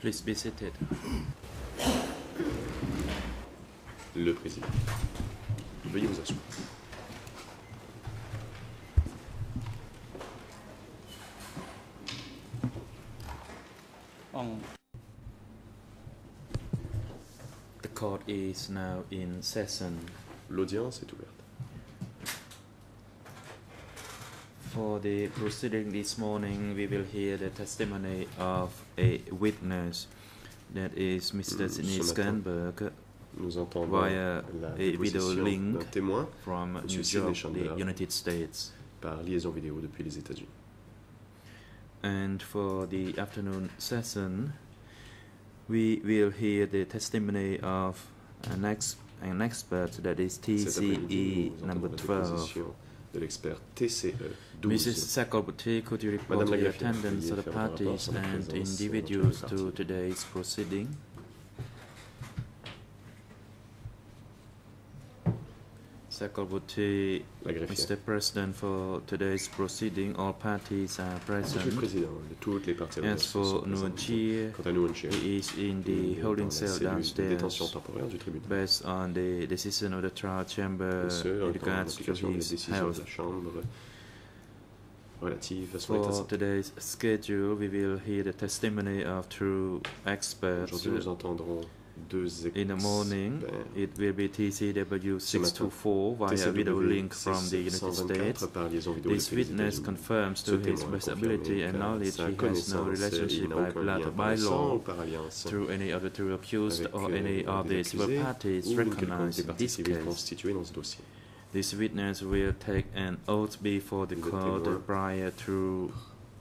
please baisse your head. le président veuillez vous asseoir. The court is now in session. L'audience est ouverte. For the proceeding this morning, we will hear the testimony of a witness, that is Mr. Mm, Sidney ce matin. Scanberg Nous entendons via a video link from New York, the United States. par liaison vidéo depuis les États-Unis. And for the afternoon session, we will hear the testimony of an, ex- an expert, that is TCE number 12. Déposition de l'expert TCE Mrs. 12. Sakobuti, could you report Madame the Lagraffière, attendance veuillez of the faire un rapport parties sur la and présence, euh, individuals de to toutes les today's proceeding? Sakobuti, La greffière. Mr. President, for today's proceeding, all parties are Monsieur le present. Président, de toutes les parties As adverses sont for présentes. Nuanchir, Quant à Nuanchir, he is in il the est dans holding la cell cellule de détention downstairs temporaire du tribunal. based on the decision of the trial chamber Et ce, in en regards to application des his décisions de health. la Chambre relative à son état de For santé. today's schedule, we will hear the testimony of two experts. Aujourd'hui, nous entendrons deux In the morning, experts. it will be TCW 624 via TCW video link from the United 624 States. par liaison vidéo This depuis les witness États-Unis. confirms Ce to his témoin a best confirmé ability and qu'à knowledge sa he has no connaissance, il relationship n'a by aucun blood lien or par by le sang ou law par alliance through any of the two accused avec or euh, any of des the civil accusés parties ou d'une quelconque recognized des in parties this civiles case. constituées dans ce dossier. This witness will take an oath before the Le court témoin prior to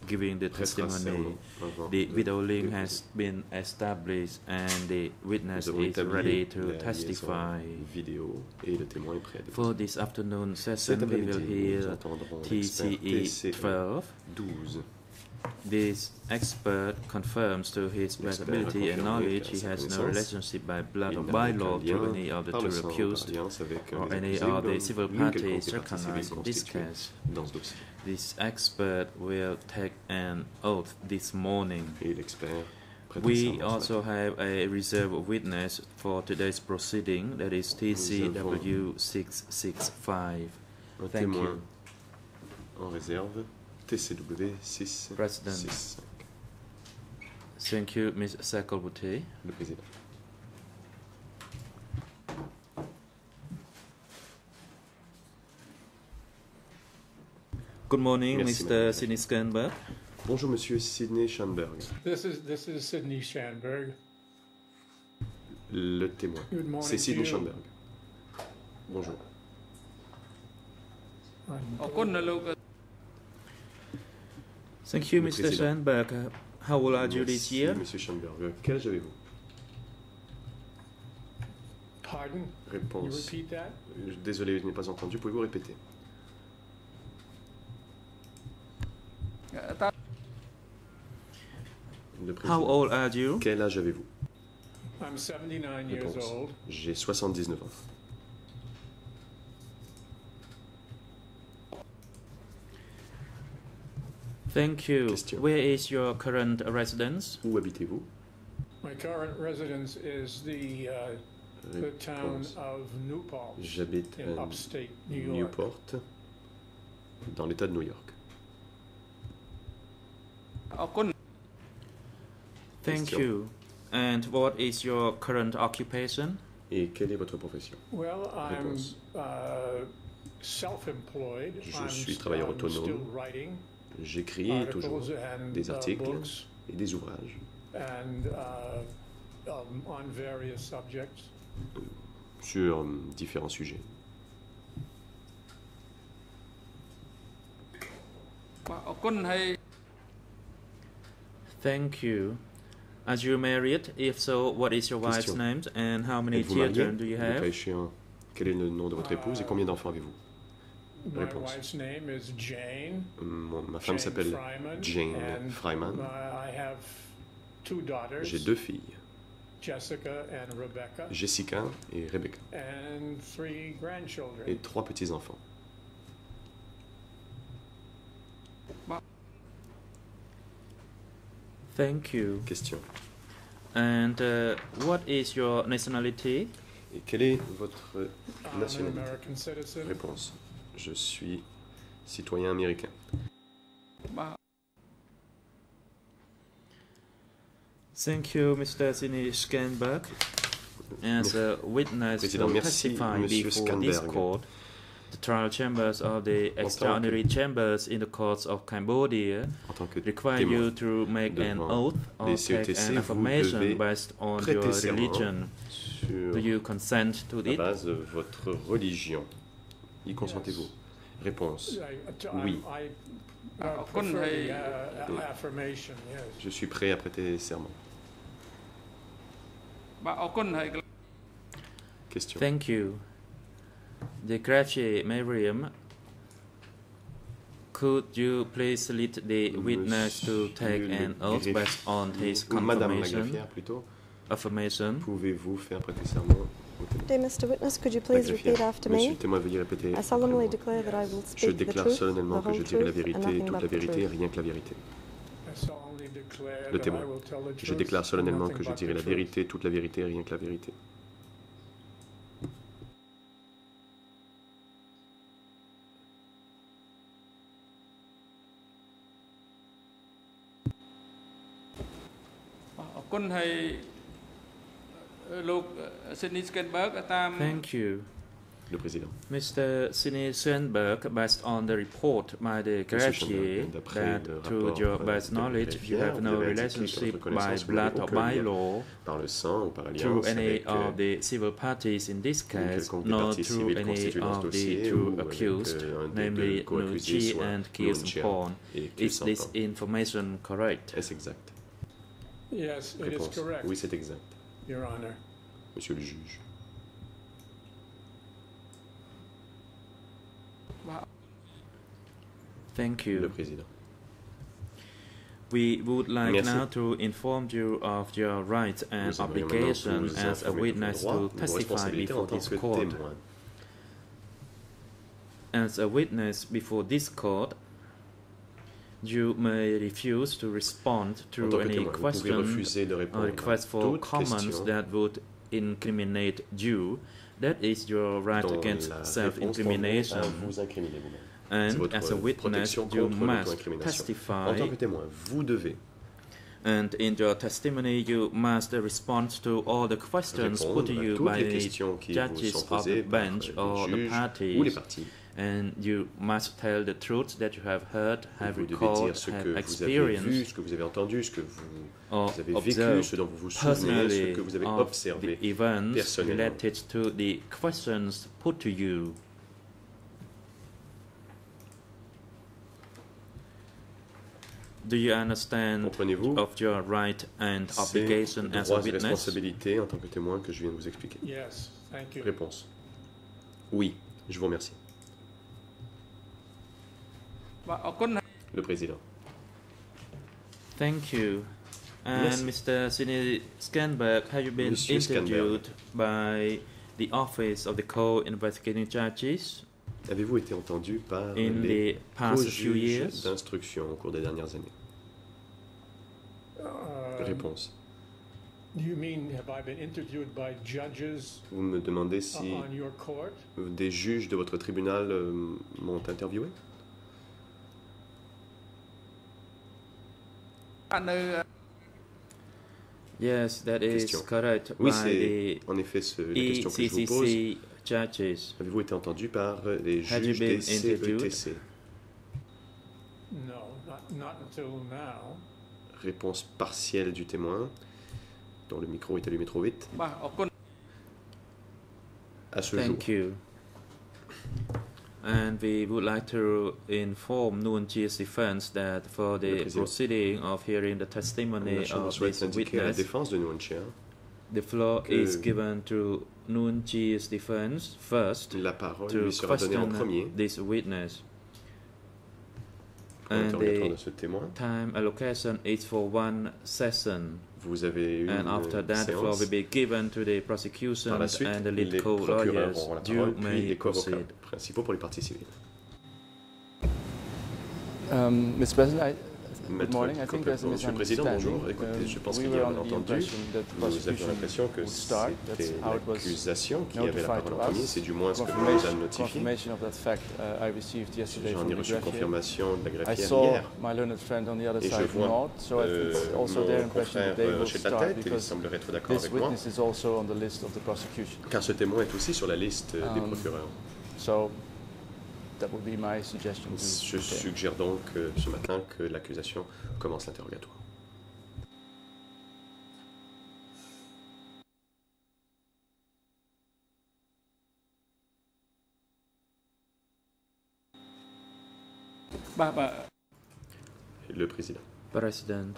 giving the Prêtera testimony. serment avant The de video link déposer. has been established and the witness Nous avons is établi ready la to liaison testify. vidéo et le témoin est prêt à For déposer. this afternoon Cet session, we will après-midi, nous hear entendrons l'expert TCE TCE 12. 12. This expert confirms to his L'expert a ability and confirmé knowledge qu'à he sa has no connaissance, relationship by blood Il or n'a by aucun law lien to any of the par le two sang ou par accused alliance avec or les any accusés of ou the dans civil l'une parties quelconque des parties recognized civiles in this constituées case. dans ce dossier. This expert will take an oath this morning. Et l'expert prêtera We serment ce also matin. have a reserve witness for today's proceeding, that is TCW 665. un Thank témoin you. TCW 6 President. 6 Thank you, Ms. Sakalbuti. le président. Good morning, Merci, Mr. Sidney Scanberg. Bonjour Monsieur Sidney Schanberg, This is, this is Sidney Schanberg. le témoin. Good morning C'est Sidney. Schanberg. Bonjour. Thank you, Mr. président. Scanberg. How old are you this Merci, year? Monsieur. Quel âge avez-vous? Pardon? You Réponse. repeat that? Euh, Désolé, je n'ai pas entendu. Pouvez-vous répéter? តើ Le How président. old are you? Quel âge avez-vous? I'm 79 years Réponse. old. J'ai 79 ans. Thank you. Question. Where is your current residence? Où habitez-vous? My current residence is the, uh, the town of Newport. J'habite à New York. Newport, dans l'État de New York. Thank Question. you. And what is your current occupation? Et quelle est votre profession? Well, Réponse. Uh, I'm, uh, Je suis travailleur autonome. J'écris toujours des articles et des ouvrages sur um, différents sujets. Thank you. Are you married? If so, what is your wife's name and how many children do you have? Quel est le nom de votre épouse et combien d'enfants avez-vous? My Réponse. wife's name is Jane. Mon- Ma femme s'appelle Jane uh, I have two daughters, J'ai deux filles, Jessica and Rebecca, Jessica et Rebecca, and three grandchildren. et trois petits-enfants. Thank you. Question. And uh, what is your nationality? Et quelle est votre I'm an nationalité? American citizen. Réponse. Je suis citoyen américain.Thank you, Mr. Sini Scanberg. As a witness Président, to merci, testify Monsieur before this court, the trial chambers of the extraordinary chambers in the courts of Cambodia En tant que require you to make an oath or take an affirmation based on your religion. Do you consent to it? base de votre religion. Consentez-vous? Réponse. Oui. Ah, Je suis prêt à prêter serment. Question. Thank you. The Miriam, could you please lead the witness to take an oath based on his confirmation? Madame plutôt. Affirmation. Pouvez-vous faire prêter serment? Dear Mr. Witness, could you please repeat after Monsieur me? le témoin, veuillez répéter. I solemnly declare that I will Je speak the déclare truth, solennellement que je dirai la vérité, toute la the vérité, truth. rien que la vérité. I solemnly declare Le that témoin. I will tell the Je truth déclare solennellement que je dirai the la truth. vérité, toute la vérité, rien que la vérité. Thank you. Le président. Mr. Sine Schoenberg, based on the report by the Gracie Schoenberg, d'après that le through rapport, your euh, best de knowledge you Greffier, have vous no avez indiqué que relationship votre by connaissance, vous blood n'avez or aucun by lien law Par le sang ou par through alliance any avec euh, of the civil parties in this case, quelconque des nor parties through civiles any constituées dans ce of the dossier two ou avec accused, euh, un des namely deux co-accusés, Nuchi soit and Nuon Kies Chia Porn. et Is Kies this Sampan. information correct? Est-ce exact? Yes, it is Réponse. correct, Oui, c'est exact, Your Honor. monsieur le juge. Thank you. Le you. président. We would like Merci. now to inform you of your rights and Nous aimerions maintenant obligation as a informer de vos witness droits, to testify before this court. témoin. As a witness before this court, you may refuse to respond to any témoin, vous pouvez question or request for comments that would incriminate you. That is your right against self-incrimination. tendrait à vous incriminer vous-même. C'est And as a witness, you must l'auto-incrimination. En testify, tant que témoin, vous devez and in your testimony, you must respond to all the questions put to you by the questions qui vous judges of the bench or the parties. And you must tell the truth that you have heard, have vous devez recalled, dire ce que have vous avez vu, experienced, ce que vous avez entendu, ce que vous, or vous avez vécu, observed ce dont vous vous souvenez, ce personally que vous avez observé. the events personnellement. related to the questions put to you. Do you understand Comprenez-vous? of your right and obligation as a witness? responsabilités en tant que témoin que je viens de vous expliquer Yes, thank you. Réponse. Oui, je vous remercie. Le président. Thank you. And Merci. Mr. Sidney Scanberg, have you been Monsieur interviewed Scanberg. by the office of the co-investigating judges? Avez-vous été entendu par In les juges d'instruction au cours des dernières années? Um, Réponse. You mean, have I been interviewed by judges Vous me demandez uh, si on your court? des juges de votre tribunal euh, m'ont interviewé? Yes, that is correct. Oui, c'est en effet ce, la question que je vous pose. Avez-vous été entendu par les juges des CETC No, not, not until now. Réponse partielle du témoin, dont le micro est allumé trop vite. À ce jour. And we would like to inform Noon Chi's defense that for Le the président. proceeding of hearing the la testimony Chambre of souhaite this indiquer à la witness, défense de Nguyen Chia the floor que- is given to Noon Chi's defense first la parole to lui sera donnée en question premier this witness. And the-. Time allocation is for one session. Vous avez eu And after une that, the floor séance. will be given to the prosecution Par la suite, and the lead les procureurs auront la parole, puis les principaux pour les parties civiles. Um, Mr. President, I Monsieur le Président, bonjour. misunderstanding. Écoutez, je Um, pense qu'il y a un malentendu. Nous avions l'impression que c'était l'accusation qui avait la parole en premier, c'est du moins ce que nous a notifié. uh, J'en ai reçu confirmation de la greffière hier. my learned friend on the other Et je side vois euh, it's also their mon confrère hocher de la tête et il semblerait être d'accord avec moi, witness is also on the list of the prosecution. car ce témoin est aussi sur la liste des Um, procureurs. So that would be my suggestion. to- Je suggère donc euh, ce matin que l'accusation commence l'interrogatoire. Bah, bah, Le président. President.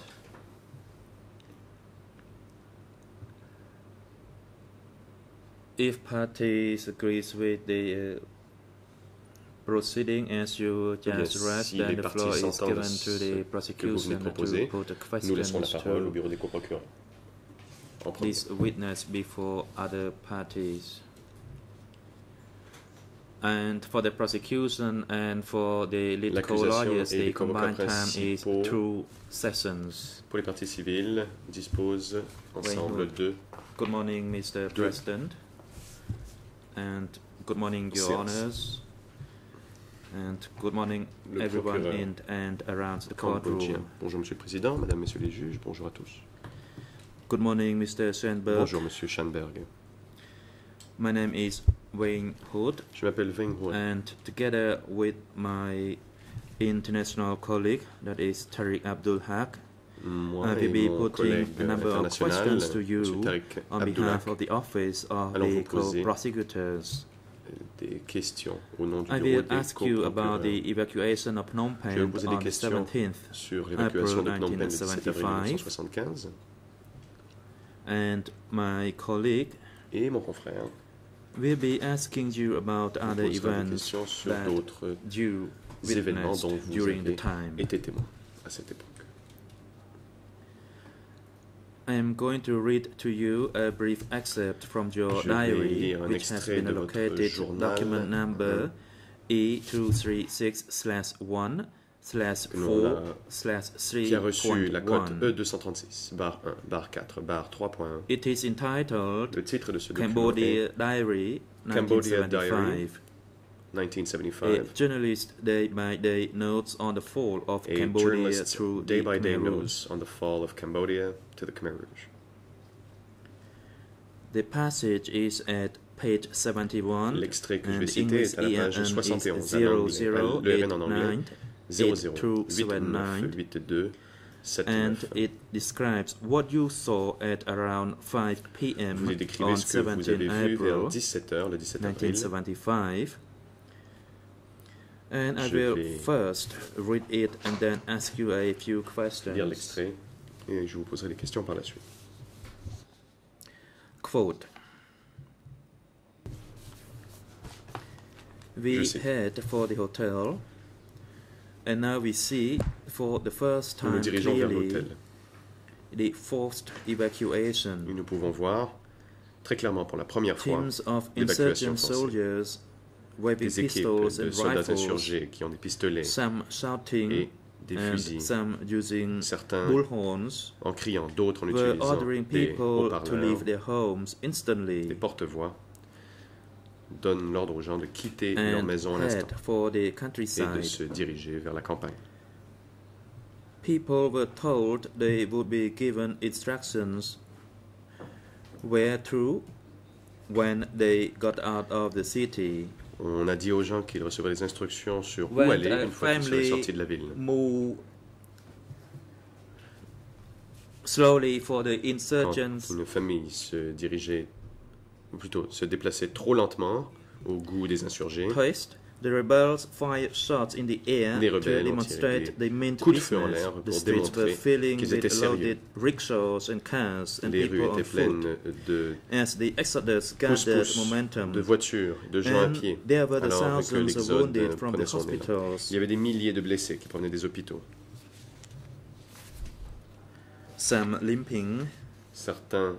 If parties agrees with the uh, proceeding as you just read, si then the floor is given to the prosecution de to put the questions to bureau des coprocureurs. En premier. this witness before other parties. And for the prosecution and for the lead co-lawyers, the combined time is two sessions. Pour les parties civiles, dispose ensemble de Good morning, Mr. President. And good morning, Your Honors. And good morning, everyone in and around the courtroom. Bonjour Monsieur le Président, Madame, Messieurs les juges, bonjour à tous. Good morning, Mr. Schoenberg. Bonjour Monsieur Schanberg. My name is Wayne Hood, Je m'appelle Weng Huan. and together with my international colleague, that is Tariq Abdul Haq, Moi I will be putting a number of questions to you on behalf of the office of the co-prosecutors. Des questions au nom du I bureau des ask you about coprocureurs the evacuation of Phnom Je vais vous poser des questions 17th sur l'évacuation de Phnom Penh le 17 avril 1975. 1975 and my colleague et mon confrère will be asking you about other des events questions sur d'autres événements dont vous during the avez time. été témoin à cette époque. I am going to read to you a brief excerpt from your Je vais diary, lire un which has extrait been allocated journal. document number E236/1 slash Que l'on 4 a- slash qui a reçu la cote 3.1. E236, barre 1, barre 4, barre 3.1. It is entitled Le titre de ce document est Cambodia Diary Cambodia Diary, 1975. A journalist day by day notes on the fall of A Cambodia through day by day notes on the fall of Cambodia to the Khmer Rouge. The passage is at page 71 L'extrait que je vais and citer est à la page 71 en anglais. Le RN en anglais 0089 00 8279 89 82 and it describes what you saw at around 5 p.m. On décrivez ce que 17 avez vu vers April 17h, 17 1975. And I Je will vais- first read it and then ask you a few lire questions. l'extrait et je vous poserai des questions par la suite. Quote We sais. head for the hotel, and now we see for the first Nous nous time dirigeons vers clearly l'hôtel the forced et evacuation. nous pouvons voir très clairement pour la première fois Teams of l'évacuation insurgent forcée. soldiers waving des équipes pistols de soldats rifles, insurgés qui ont des pistolets some shouting et des fusils, some using certains bullhorns, en criant, d'autres en utilisant ordering des people to haut-parleurs, leave their homes des instantly porte-voix, donnent l'ordre aux gens de quitter leur maison à l'instant et de se diriger vers la campagne. People were told they would be given instructions where to when they got out of the city. On a dit aux gens qu'ils recevraient des instructions sur où aller une fois qu'ils seraient sortis de la ville. Move slowly for the Quand insurgents une famille se dirigeait, ou plutôt se déplaçait trop lentement au goût des insurgés. The rebels fired shots in the air Les to rebelles ont demonstrate they meant coups de feu en l'air The pour streets were démontrer qu'ils étaient with sérieux. loaded rickshaws and cars and les rues étaient pleines de As the exodus gathered pousse-pousse, momentum, de voitures, de gens à pied. there were the alors que thousands of l'exode wounded from the prenait son élan. Il y avait des milliers de blessés qui provenaient des hôpitaux. Some limping, Certains,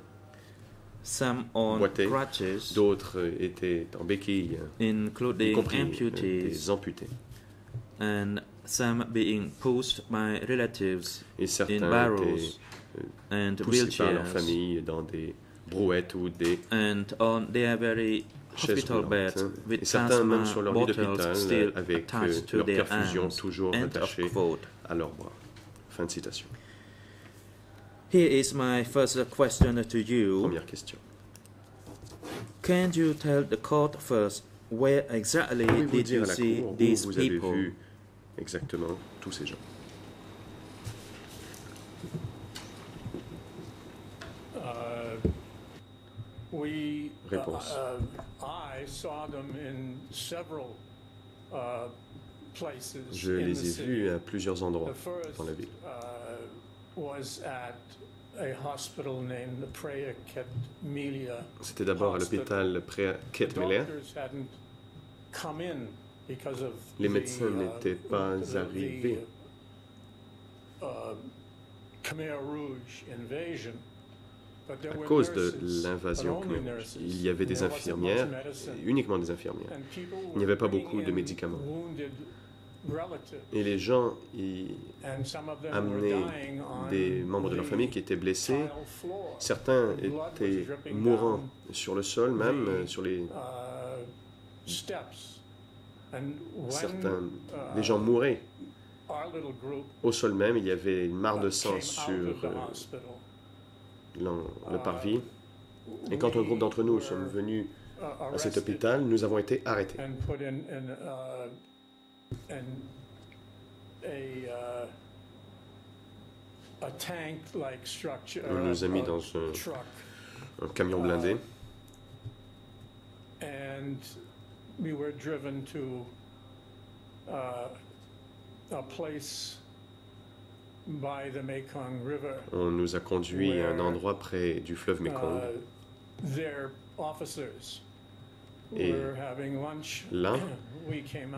some on crutches, d'autres étaient en béquille, including compris euh, amputees des amputés. and some being pushed by relatives Et in certains étaient barrels and poussés par leur famille dans des brouettes ou des and on their very chaises hospital roulantes. beds Et with certains, même sur leur lit d'hôpital, avec euh, leur their perfusion toujours attachée à leur bras. Fin de citation. Here is my first question to you. Première question. Can you tell the court first where exactly Pouvez-vous did dire you see these vous avez people? vu exactement tous ces gens? Uh, We, uh, Réponse. uh, I saw them in several uh, places Je in les the ai vus à plusieurs endroits dans la ville. Uh, was at a hospital named the Preah Ketmelia. C'était d'abord à l'hôpital of Les the, médecins uh, n'étaient pas the, arrivés. uh, À were cause de l'invasion khmer, nurses. il y avait des infirmières, uniquement des infirmières. Il n'y avait pas were beaucoup de médicaments. Et les gens y amenaient des membres de leur famille qui étaient blessés. Certains étaient mourants sur le sol, même the- euh, sur les uh, certains. uh, Les gens mouraient au sol même. Il y avait une mare de sang sur euh, le uh, parvis. Et quand un groupe d'entre nous sommes venus à cet hôpital, nous avons été arrêtés. And uh, a uh, a tank-like structure. On nous a mis dans un, un camion blindé and we were driven to uh, a place by the Mekong River. On nous a conduits à un endroit près du fleuve Mekong. Uh, their officers Et out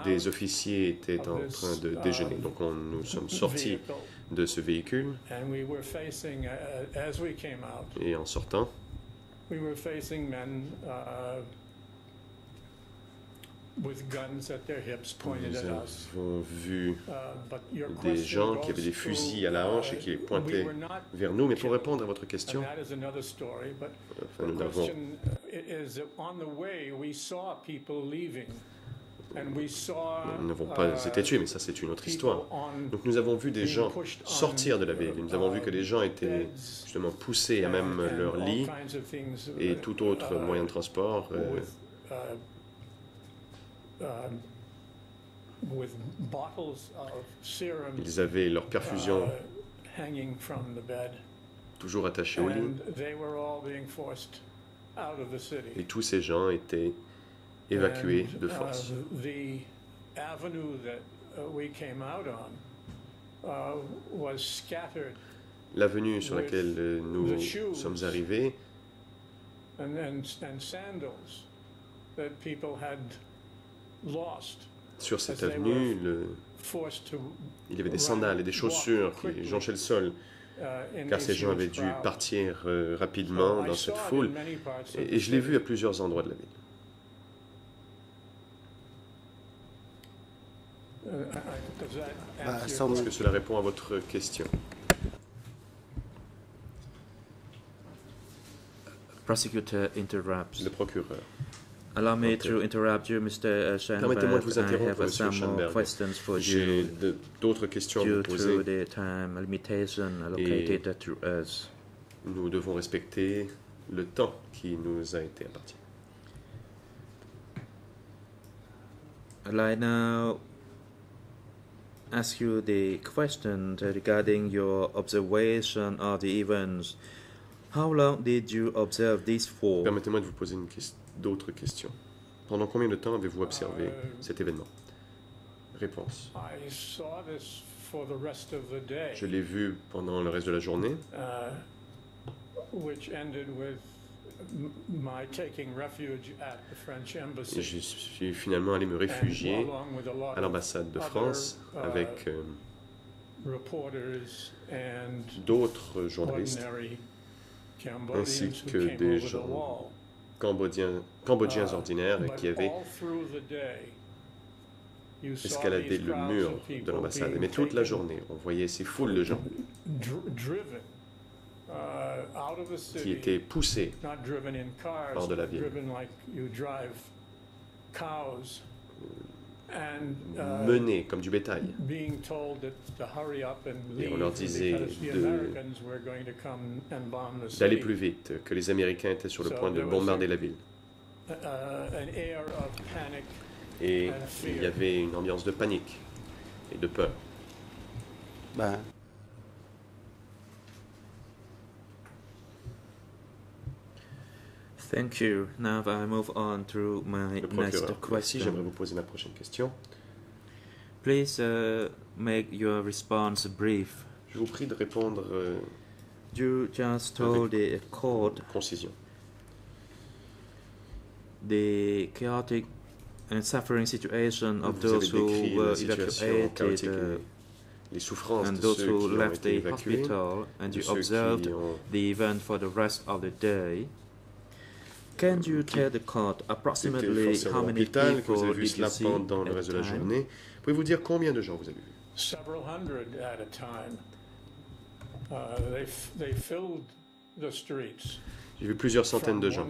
Des officiers étaient en train de déjeuner. Donc on, nous sommes sortis de ce véhicule. Uh, as we came out, et en sortant, we were facing men uh, with guns at their hips pointed nous at us. avons vu Uh, des gens qui avaient des fusils à la hanche et uh, qui les pointaient vers nous. Mais pour répondre à votre question, enfin, nous avons question i- is that on the way, we saw people leaving, and we saw nous n'avons pas uh, été tués, mais ça c'est une autre histoire. Donc nous avons vu des gens sortir de la ville. Nous avons vu que uh, les gens étaient beds justement poussés à même leur lit et uh, tout autre uh, moyen de transport. euh, with, uh, um, with bottles of serum Ils avaient leur perfusion uh, toujours attachée au lit. and they were all being forced out of the city. Et tous ces gens étaient évacués de uh, force. the avenue that uh, we came out on was scattered, L'avenue sur laquelle euh, nous sommes arrivés Sur cette avenue, were le- forced to il y avait des sandales et des chaussures qui jonchaient le sol, uh, car ces gens avaient dû partir euh, rapidement dans cette foule. Et, je l'ai vu à plusieurs endroits de la ville. Uh, Bah, doute. que cela répond à votre question? Prosecutor interrupts. Le procureur. Allow me Ok. to interrupt you, Mr. Permettez-moi de vous. I have uh, some more questions for you d'autres questions à vous due to the time limitation allocated to us. Nous devons respecter le temps qui nous a été imparti. I'd now ask you the question regarding your observation of the events. How long did you observe these for? Permettez-moi de vous poser une ques- d'autres questions. Pendant combien de temps avez-vous observé cet événement? Réponse. I saw this for the rest of the day, Je l'ai vu pendant le reste de la journée, uh, which ended with m- my taking refuge at the French et embassy. je suis finalement allé me réfugier à l'ambassade de France uh, avec euh, d'autres journalistes ainsi que des gens cambodgiens Uh, ordinaires qui avaient these le mur de l'ambassade. Mais toute la journée, on voyait ces foules de gens uh, qui étaient poussés hors de la ville. Uh, menés comme du bétail. being told that to hurry up and Et leave on leur disait because the de- Americans were going to come and bomb the D'aller city. plus vite, que les Américains étaient sur le point de there was bombarder la ville. Uh, an air of panic. Et and fear. il y avait une ambiance de panique et de peur. បា Thank you. Now I move on to my next. Merci, j'aimerais question. vous poser ma prochaine question. Please uh, make your response brief. Je vous prie de répondre euh, You just told the court concision. the chaotic and suffering situation of Vous those who were evacuated uh, les souffrances and de those ceux who qui ont left été the évacués, hospital, and you observed the event for the rest of the day. Can you take count approximately? How many people que vous avez vu cela pendant le reste de la journée Pouvez-vous dire combien de gens vous avez vus? Several hundred at a time. Uh, they, filled the streets. J'ai vu plusieurs centaines de gens.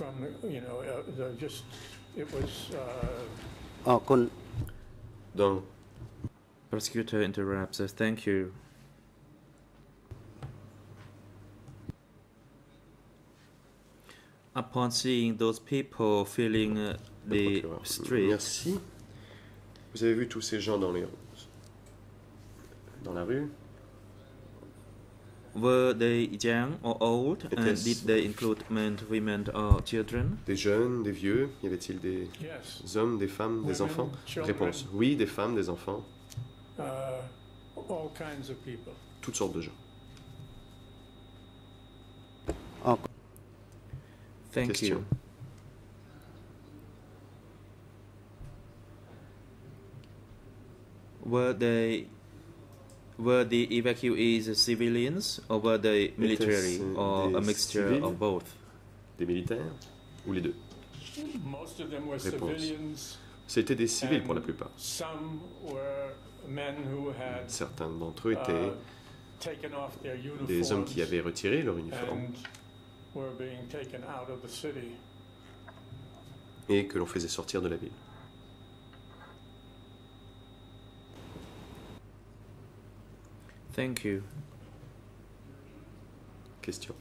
En uh, uh, oh, con... Dans... Prosecutor interrupts. Thank you. Upon seeing those people filling uh, the street, Merci. Vous avez vu tous ces gens dans les dans la rue? Were they young or old? And did they include men, women, or children? Des jeunes, des vieux? Y avait-il des yes, hommes, des femmes, des Women, enfants? children. Réponse oui, des femmes, des enfants, uh, all kinds of people. toutes sortes de gens. Thank Question. you. Were they were the evacuees civilians or were they military Était-ce or a des mixture civils? of both? Des militaires Ou les deux? Most of them were Réponse. civilians. C'était des civils pour la plupart. Some were men who had Certains d'entre eux étaient uh, taken off their uniforms des hommes qui avaient retiré leur uniforme et que l'on faisait sortir de la ville. Thank you. Question.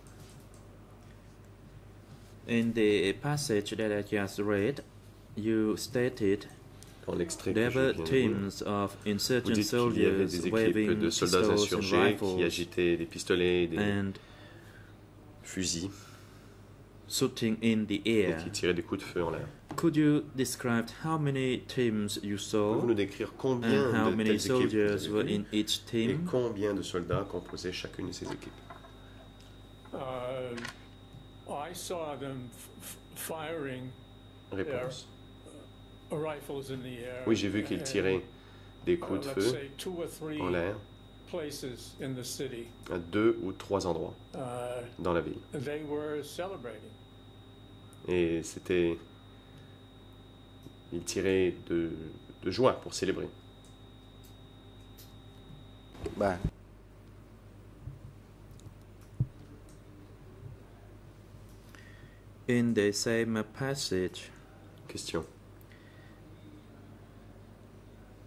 In the passage that I just read, you stated there were teams of vous insurgent dites qu'il y avait soldiers des équipes waving de soldats pistols and insurgés qui rifles agitaient des pistolets, des and fusils shooting in the et air. qui tiraient des coups de feu en l'air. Could you describe how many teams you Pouvez-vous saw nous décrire combien and how de many vous soldiers were in each et team? combien de soldats composaient chacune de ces équipes? Uh, I saw them firing Réponse. rifles in the air. Oui, j'ai vu qu'ils tiraient des uh, coups de let's feu say two or three en l'air places in the city. à deux ou trois endroits Uh, dans la ville. they were celebrating. Et c'était... Ils tiraient de, de joie pour célébrer. បាទ In the same passage, Question.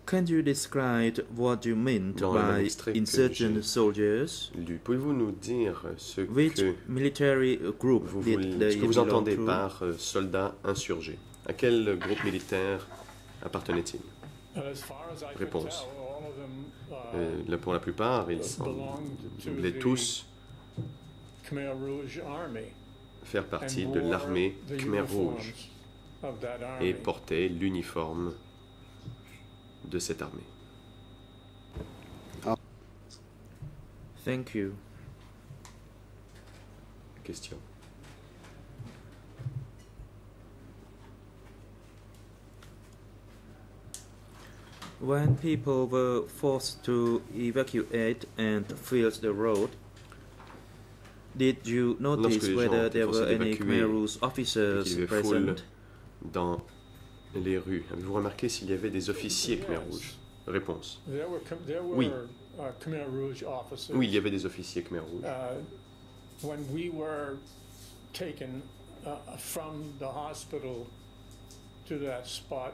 Can you describe what you meant Dans le même by extrait que insurgent j'ai soldiers? Lu. Pouvez-vous nous dire ce Which que military group vous, did voulez- they ce que vous belong entendez to? par euh, soldats insurgés? À quel groupe militaire appartenait-il? And as far as I could Réponse. uh, Euh, là, Pour la plupart, ils belonged to semblaient the tous Khmer Rouge Army faire partie and de wore l'armée the Khmer Rouge et portaient l'uniforme de cette armée. Ah. Thank you. Question. When people were forced to evacuate and fill the road, did you notice whether there were any d'évacuer Khmer Rouge officers et qu'il y avait foule present? Dans les rues. Avez-vous remarqué s'il y avait des officiers Khmer Yes. Rouge Réponse. Oui. uh. Oui, il y avait des officiers Khmer Rouge. Uh, when we were taken uh, from the hospital to that spot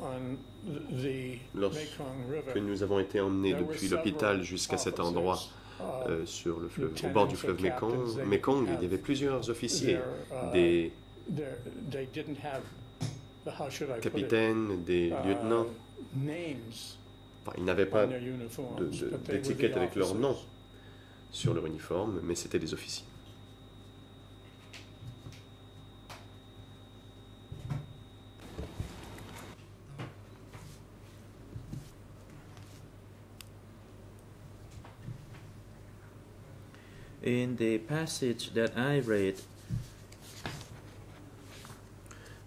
on th- the Mekong River, Que nous avons été emmenés depuis l'hôpital jusqu'à cet endroit uh, euh, sur le fleuve, au bord du fleuve Mekong, Mekong, il y avait plusieurs officiers, uh, des capitaines, des Uh, lieutenants. names Enfin, ils n'avaient pas d'étiquette avec leur nom sur leur uniforme, mais c'était des officiers. In the passage that I read,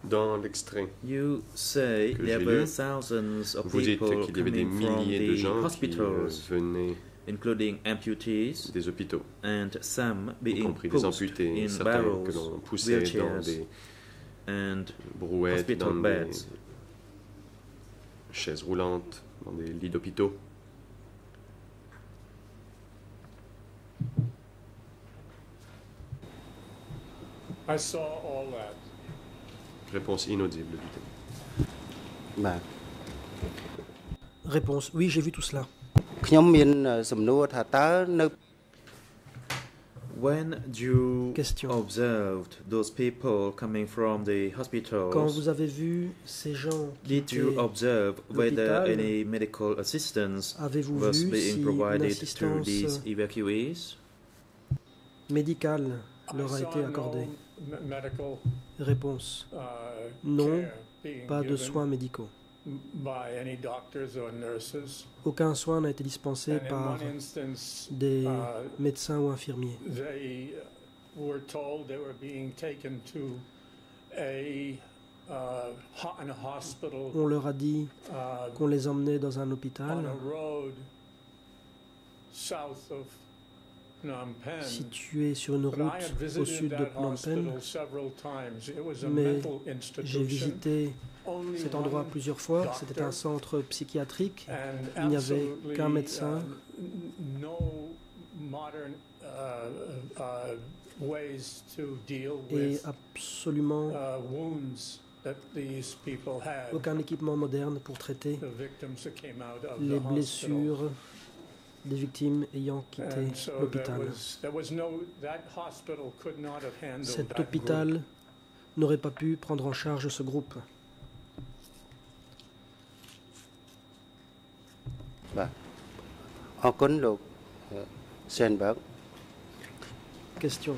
Dans l'extrait, you say Que there were lu, thousands of vous dites people qu'il y avait des coming from milliers de the gens qui euh, venaient including amputees, des hôpitaux, and some y being compris des pushed amputés, in certains que barrels l'on poussait dans wheelchairs, des and brouettes, hospital dans des beds. chaises roulantes, dans des lits d'hôpitaux. I saw all that. Réponse inaudible du Ben. Bah. Réponse Oui, j'ai vu tout cela. When you Question. observed those people coming from the hospitals, Quand vous avez vu ces gens did you observe whether any medical assistance avez-vous was vu being si provided to these evacuees? Médicale leur a été accordée? Réponse uh, Non, Pas de soins médicaux. by any doctors or nurses. Aucun soin n'a été dispensé par des uh, médecins ou infirmiers. they were told they were being taken to a, uh, On leur a dit qu'on les emmenait dans un hôpital situé sur une route au sud de Phnom Penh. Mais J'ai visité cet endroit plusieurs fois. C'était un centre psychiatrique. Il n'y avait qu'un médecin. et absolument aucun équipement moderne pour traiter les blessures des victimes ayant quitté l'hôpital. Cet hôpital n'aurait pas pu prendre en charge ce groupe. Question.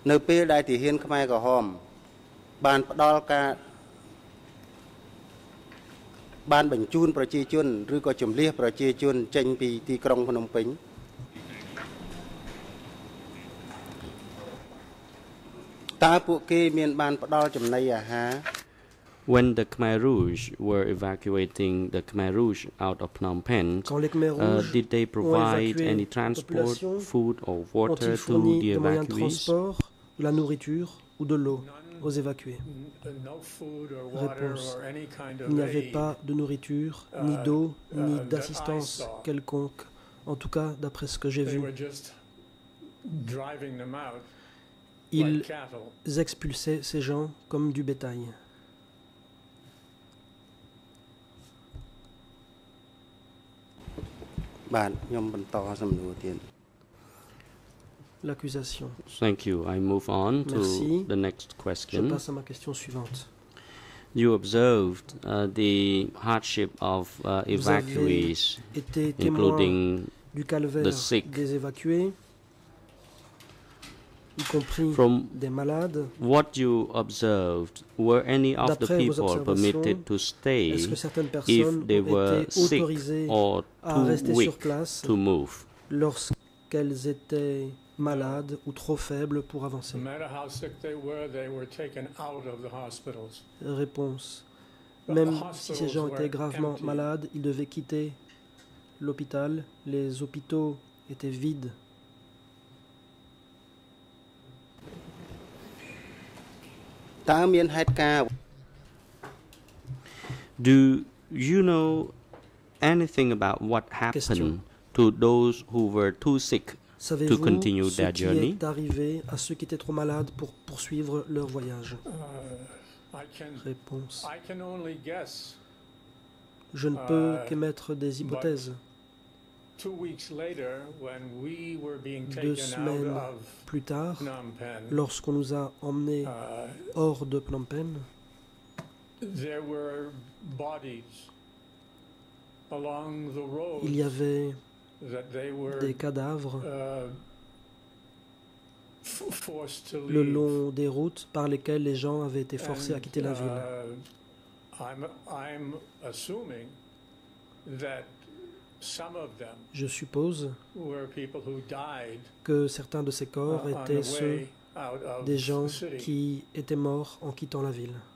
នឹងបន្តខ្ញុំនឹងបន្តសំណួរនៅពេលដែលនៅពេលដែលទាហានខ្មែរក្រហម បានផ្ដល់ការបានបញ្ជូនប្រជាជនឬក៏ជំលះប្រជាជនចេញពីទីក្រុងភ្នំពេញតើពួកគេមានបានផ្ដល់ចំណីអាហារ When the Khmer Rouge were evacuating the Khmer Rouge out of Phnom Penh, Quand les Khmer uh, Rouges did they provide évacué any la transport, population, food or water ont-ils to fourni the des moyens de evacuees? De la nourriture ou de l'eau aux évacués Réponse. Il n'y avait pas de nourriture, ni Uh, d'eau, ni uh, I d'assistance quelconque. En tout cas, d'après ce que j'ai vu, were just driving them out ils expulsaient ces gens comme du bétail. បា L'accusation. Thank you. I move on to Merci. the next Je question. passe à ma question suivante. You observed uh, the hardship of uh, evacuees, including du calvaire the sick. des évacués, y compris from des malades. what you observed. Were any of the people permitted to stay Est-ce que certaines if personnes they were sick autorisées or à too weak to move? lorsqu'elles étaient malades ou trop faibles pour avancer. Réponse. Même si ces gens étaient gravement malades, ils devaient quitter l'hôpital. Les hôpitaux étaient vides. Do you know anything about what happened to those who were too sick? Savez-vous continue ce their qui journey? est arrivé à ceux qui étaient trop malades pour poursuivre leur voyage? Uh, I can, Réponse. I can only guess. Je ne peux Euh, qu'émettre des hypothèses. Two weeks later, when we were being Deux taken out semaines Plus tard, Phnom Penh, lorsqu'on nous a emmenés uh, hors de Phnom Penh, there were bodies along the road il y avait des cadavres uh, le long des routes par lesquelles les gens avaient été forcés à quitter la ville. uh, them Je suppose que certains de ces uh, corps on étaient ceux des gens qui étaient morts en quittant la ville. ။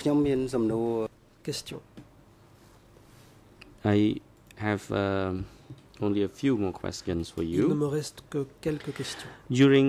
ខ្ញុំមានសំណួរ Question. I have um, only a few more questions for Il ne you. me reste que quelques questions. During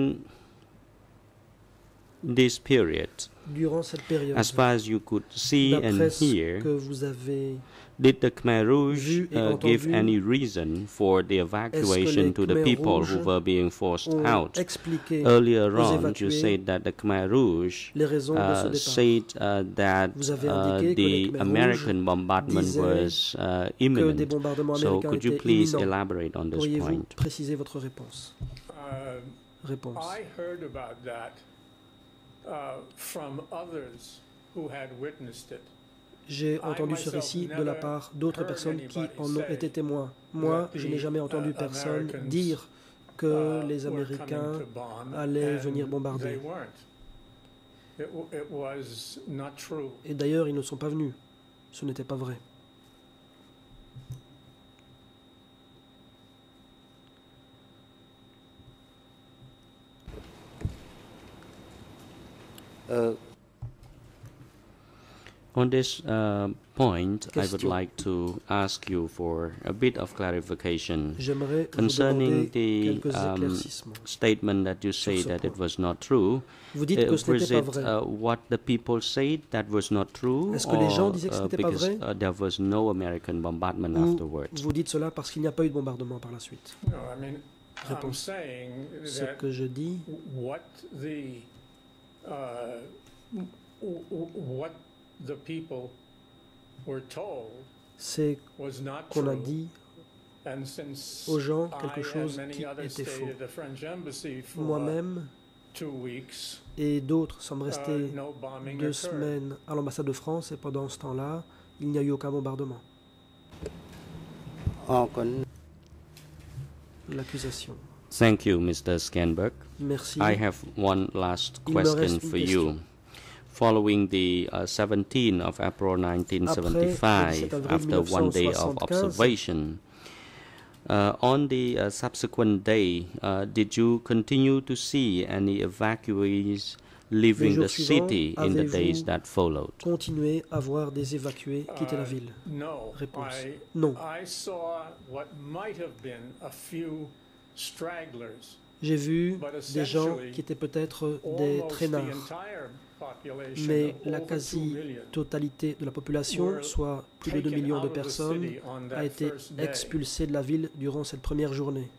this period, Durant cette période, as far as you could see and d'après ce hear, que vous avez did the Khmer Rouge vu et uh, give entendu, any reason for the evacuation les to the Khmer people who Rouges were being forced ont out? expliqué Earlier aux on, you évacués said that the Khmer Rouge les raisons de ce uh, départ. said uh, that Vous avez uh, indiqué que les the Khmer American bombardment disaient was uh, que des imminent. bombardements So américains could you étaient please imminents. elaborate on this Pourriez-vous point? préciser votre réponse? Uh, Réponse. I heard about that uh, from others who had witnessed it. J'ai I entendu ce récit de la part d'autres personnes qui en ont say été témoins. Moi, that je n'ai the, jamais entendu personne Americans, dire que uh, les were Américains coming to bomb, allaient venir bombarder. Et d'ailleurs, ils ne sont pas venus. Ce n'était pas vrai. ။អឺ On this uh, point, I would Question. like to ask you for a bit of clarification concerning demander the um, statement that you say that it was not true. Vous dites que Uh, ce was n'était pas it vrai. uh, what the people said that was not true, Est-ce que les gens or, disaient que ce uh, n'était pas because vrai? uh, there was no American bombardment Ou afterwards? vous dites cela parce qu'il n'y a pas eu de bombardement par la suite? No, I mean, I'm Réponse. saying Ce que je dis, what the uh, w- w- what c'est qu'on a dit aux gens quelque chose qui était faux. Moi-même et d'autres sommes restés deux semaines à l'ambassade de France et pendant ce temps-là, il n'y a eu aucun bombardement. Ah, L'accusation. Thank you, Mr. Scanberg. Merci. I have one last question for you. Following the uh, 17th of April 1975, 17 avril after one day of 1975, observation, uh, on the uh, subsequent day, uh, did you continue to see any evacuees leaving the city in the days avez-vous that followed? Continuer à voir des évacués quitter la Uh, ville? No. Réponse. I, Non. I saw what might have been a few stragglers, J'ai vu but des gens essentially, qui étaient peut-être des almost the traînards, mais la quasi-totalité de la population, soit plus de 2 taken millions de personnes, a été expulsée de la ville durant cette première journée.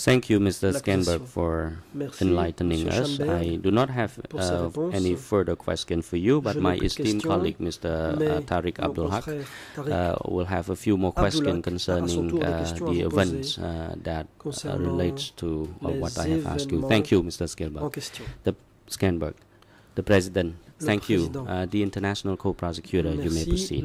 Thank you, Mr. Scanberg, for enlightening us. I do not have uh, any further question for you, but my esteemed colleague, Mr. Uh, Tariq Abdul Haq, uh, will have a few more questions Abdul Haq a à son concerning uh, the events uh, that uh, relates to uh, what I have asked you. Thank you, Mr. en Scanberg. question. Scanberg, the President. Thank you. Uh, the International Co-Prosecutor, you may proceed.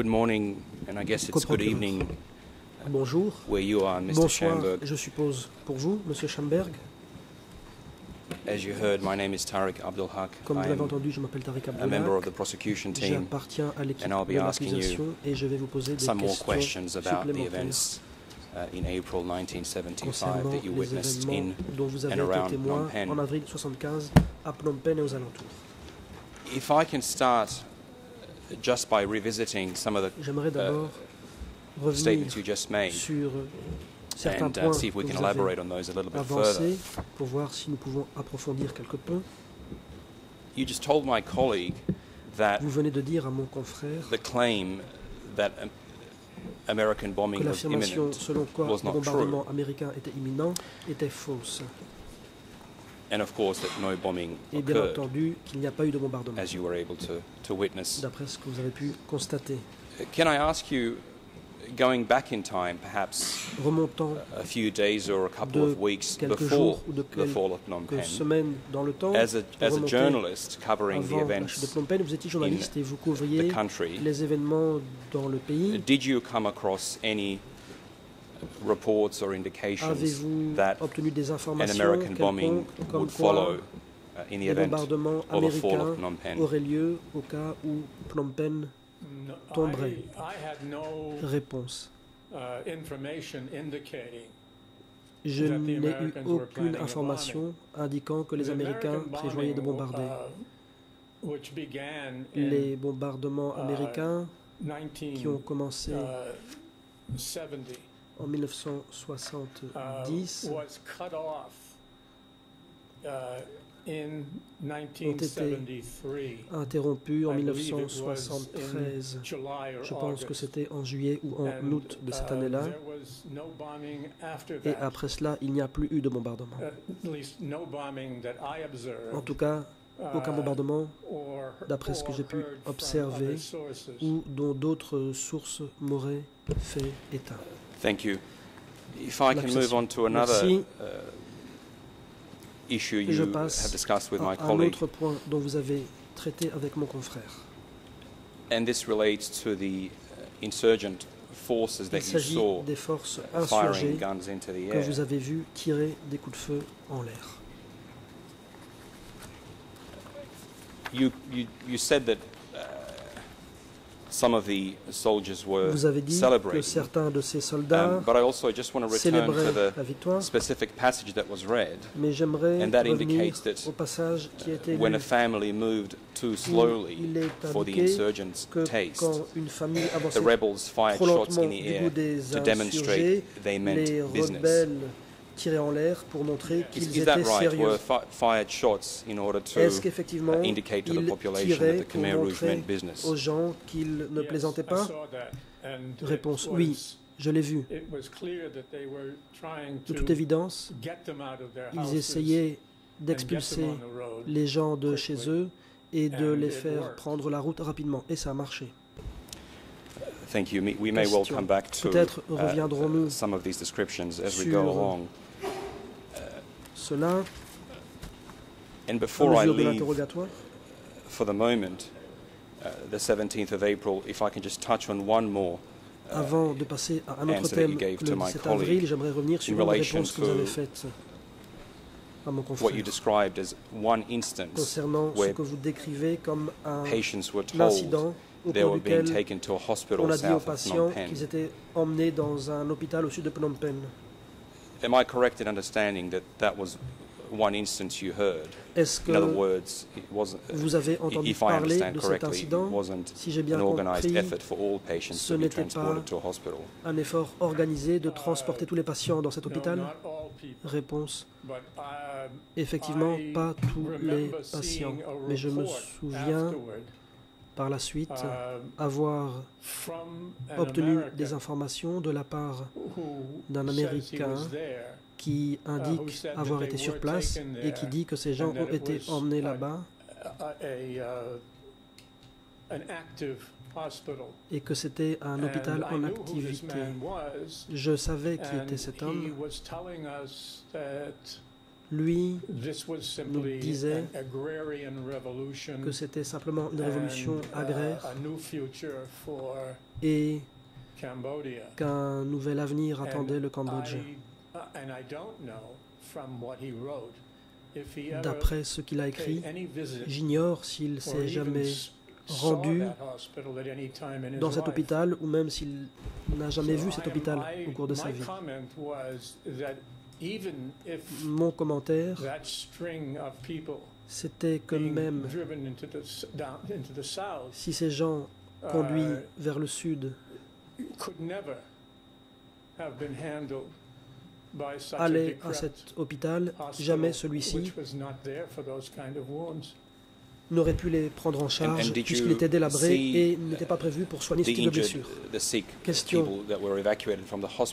Good morning, and I guess it's good evening Bonjour. where you are, Mr. Bonsoir, Schamberg. je suppose, pour vous, Monsieur Schamberg. As you heard, my name is Tariq Abdul Haq. Comme vous l'avez entendu, je m'appelle Tariq a member of the prosecution team. J'appartiens à l'équipe and I'll be de l'accusation et je vais vous poser des Some more questions questions about the supplémentaires events uh, in April 1975 concernant that you witnessed in and around Phnom Penh. en avril 75 à Phnom Penh et aux alentours. If I can start just by revisiting some of the J'aimerais d'abord revenir statements you just made sur certains and uh, points see if we que can vous avez elaborate on those a little bit further. avancés pour voir si nous pouvons approfondir quelque peu. You just told my colleague that Vous venez de dire à mon confrère the claim that um, American que bombing was l'affirmation imminent selon quoi was le bombardement true, américain était imminent était fausse. And of course that no bombing Et bien occurred, entendu qu'il n'y a pas eu de bombardement, as you were able to, to witness. d'après ce que vous avez pu constater. Uh, can I ask you, going back in time, perhaps Remontant a few days or a couple de of weeks quelques before jours ou de the fall of Phnom quelques Penh, semaines dans le temps, as a, as a journalist covering the avant la chute de events Phnom Penh, vous étiez journaliste et vous the country, les événements dans le pays. did you come across any reports or indications Avez-vous that obtenu des an informations American bombing would follow uh, in the les event bombardements of the fall of américains Phnom Penh? auraient lieu au cas où Phnom Penh No, tomberait? I, I had no Réponse. uh, information indicating Je that the n'ai eu Americans were aucune information indiquant que les The Américains American prévoyaient de bombarder. uh, which began in Les bombardements uh, américains qui ont 1970 commencé en uh, 1970 was cut off uh, in ont été 1973. interrompus en I believe it was 1973. in July or Je pense que c'était en juillet ou en août de cette uh, année-là. Et après cela, il n'y a plus eu de bombardement. En tout cas, aucun uh, bombardement d'après ce que j'ai pu observer, ou dont d'autres sources m'auraient fait état. Thank you. If I can move on to another Merci. uh, issue you have discussed with à my un colleague, autre point dont vous avez traité avec mon confrère. and this relates to the uh, insurgent forces that you saw des forces firing insurgées guns into the que air. vous avez vues tirer des coups de feu en l'air. You, you, you said that Some Vous avez dit que certains de ces soldats célébraient la victoire, mais j'aimerais revenir au passage qui a été lu, slowly il est indiqué que quand une famille avançait trop lentement du goût des insurgés, les rebelles tiraient en l'air pour montrer qu'ils étaient sérieux. Were fi- fired shots in order to Est-ce qu'effectivement indicate to the ils population that tiraient the pour Khmer Rouge montrer meant business? aux gens qu'ils ne plaisantaient pas? Réponse was- oui, je l'ai vu. It was clear that they were trying De to toute évidence, get them out of their ils essayaient d'expulser les gens de chez eux et de And les it faire worked. prendre la route rapidement. Et ça a marché. Thank you. We may well come back to uh, some of these descriptions as we go along. Cela, And before I leave for the moment, uh, the 17th of April, if I can just touch on one more. uh, avant de passer à un autre answer that you thème, gave le to my 17 colleague avril, j'aimerais revenir sur in une relation réponse que vous avez to faite à mon what confrère you described as one instance concernant ce where que vous décrivez comme un patients were told incident au they cours were being duquel taken to a hospital on a dit aux south of Phnom patients Penh. qu'ils étaient emmenés dans un hôpital au sud de Phnom Penh. Am I correct in understanding that that was one instance you heard? Est-ce In other que words, it wasn't. vous avez entendu if I parler understand de cet it incident? wasn't Si j'ai bien an organized compris, effort for all patients ce to be n'était pas transported to a hospital. un effort organisé de transporter tous les patients dans cet hôpital? Not all people, Réponse but, um, effectivement, I pas tous les remember patients. Mais je me souviens afterward, par la suite um, avoir obtenu des informations de la part d'un Américain qui who indique avoir été sur place et qui dit que ces gens ont été emmenés uh, là-bas. uh, et que c'était un hôpital en activité. Je savais qui était cet homme Lui simply disait que c'était simplement une révolution uh, agraire et qu'un nouvel avenir attendait le Cambodge. Uh, D'après ce qu'il a écrit, j'ignore s'il s'est jamais rendu dans cet hôpital ou même s'il n'a jamais vu cet hôpital au cours de sa vie. Mon commentaire, c'était que même si ces gens conduits uh, vers le sud allaient à cet hôpital, jamais celui-ci n'aurait pu les prendre en charge puisqu'il you était délabré see, et n'était pas prévu pour soigner ce type de blessure. Question.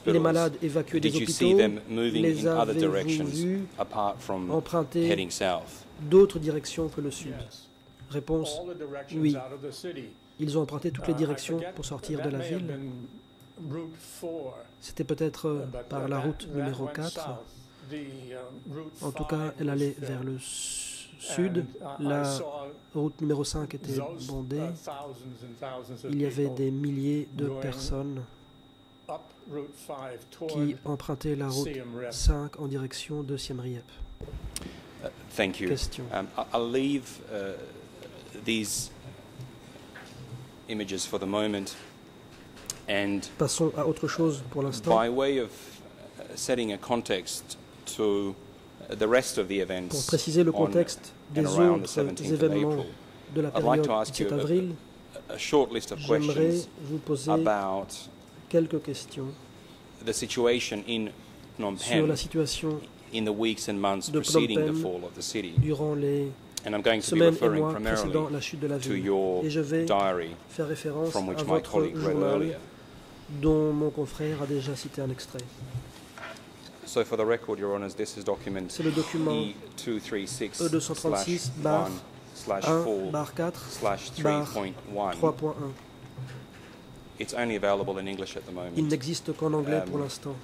Les malades évacués des hôpitaux, them moving les in other avez-vous directions vus apart from emprunter heading south? d'autres directions que le sud? Réponse, oui. out of the city. ils ont emprunté toutes Uh, les I directions pour sortir de la ville. been Route 4, C'était peut-être euh, but par la route numéro went 4. south. The, um, En tout 5 cas, elle allait vers le s- sud. Uh, I La route numéro 5 était bondée. uh, Il y avait des milliers de personnes up Route 5 toward qui empruntaient la route Siem Reap. 5 en direction de Siem Reap. Uh, thank you. Question. Um, I- I'll leave uh, these images for the moment, and Passons à autre chose pour l'instant. by way of setting a context to the rest of the Pour events préciser le on contexte des autres 17th of événements de la I'd like période to du ask you 7 a- avril, a short list of j'aimerais questions vous poser about quelques questions the situation in Phnom sur la situation in the weeks and months preceding the Penh fall of the city. And I'm going to be semaines et referring mois précédant primarily la chute de la to ville. your diary from which my colleague read earlier. dont mon confrère a déjà cité un extrait. So for the record, Your Honours, this is document C'est le document E236 E236 bar 1 slash 1 4 bar 4 slash bar 3.1. 3.1. It's only available in English at the moment. Il n'existe qu'en anglais Um, pour l'instant.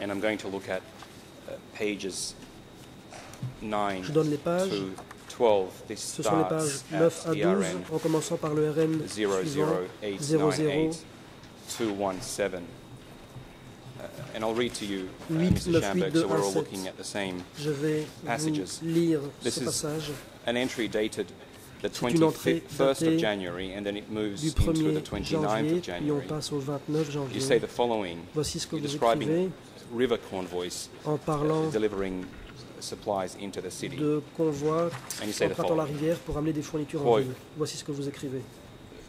and I'm going to look at uh, pages 9 Je donne les pages. to 12. This Ce sont les pages starts 9 at à 12, en commençant par le RN suivant 00898 217. 8, Mr. 9, Schamberg, 8, so we're all 2, looking at the same. Je vais Passages. vous lire This ce is passage An entry dated the C'est une entrée 21st datée of January, and then it moves du into 1er the 29th janvier, of puis on January. passe au 29 You say janvier. the following Voici ce que You're vous describing écrivez river convoys en uh, parlant delivering supplies into the city. de convois And you say the empruntant la rivière pour amener des fournitures en ville. Voici ce que vous écrivez.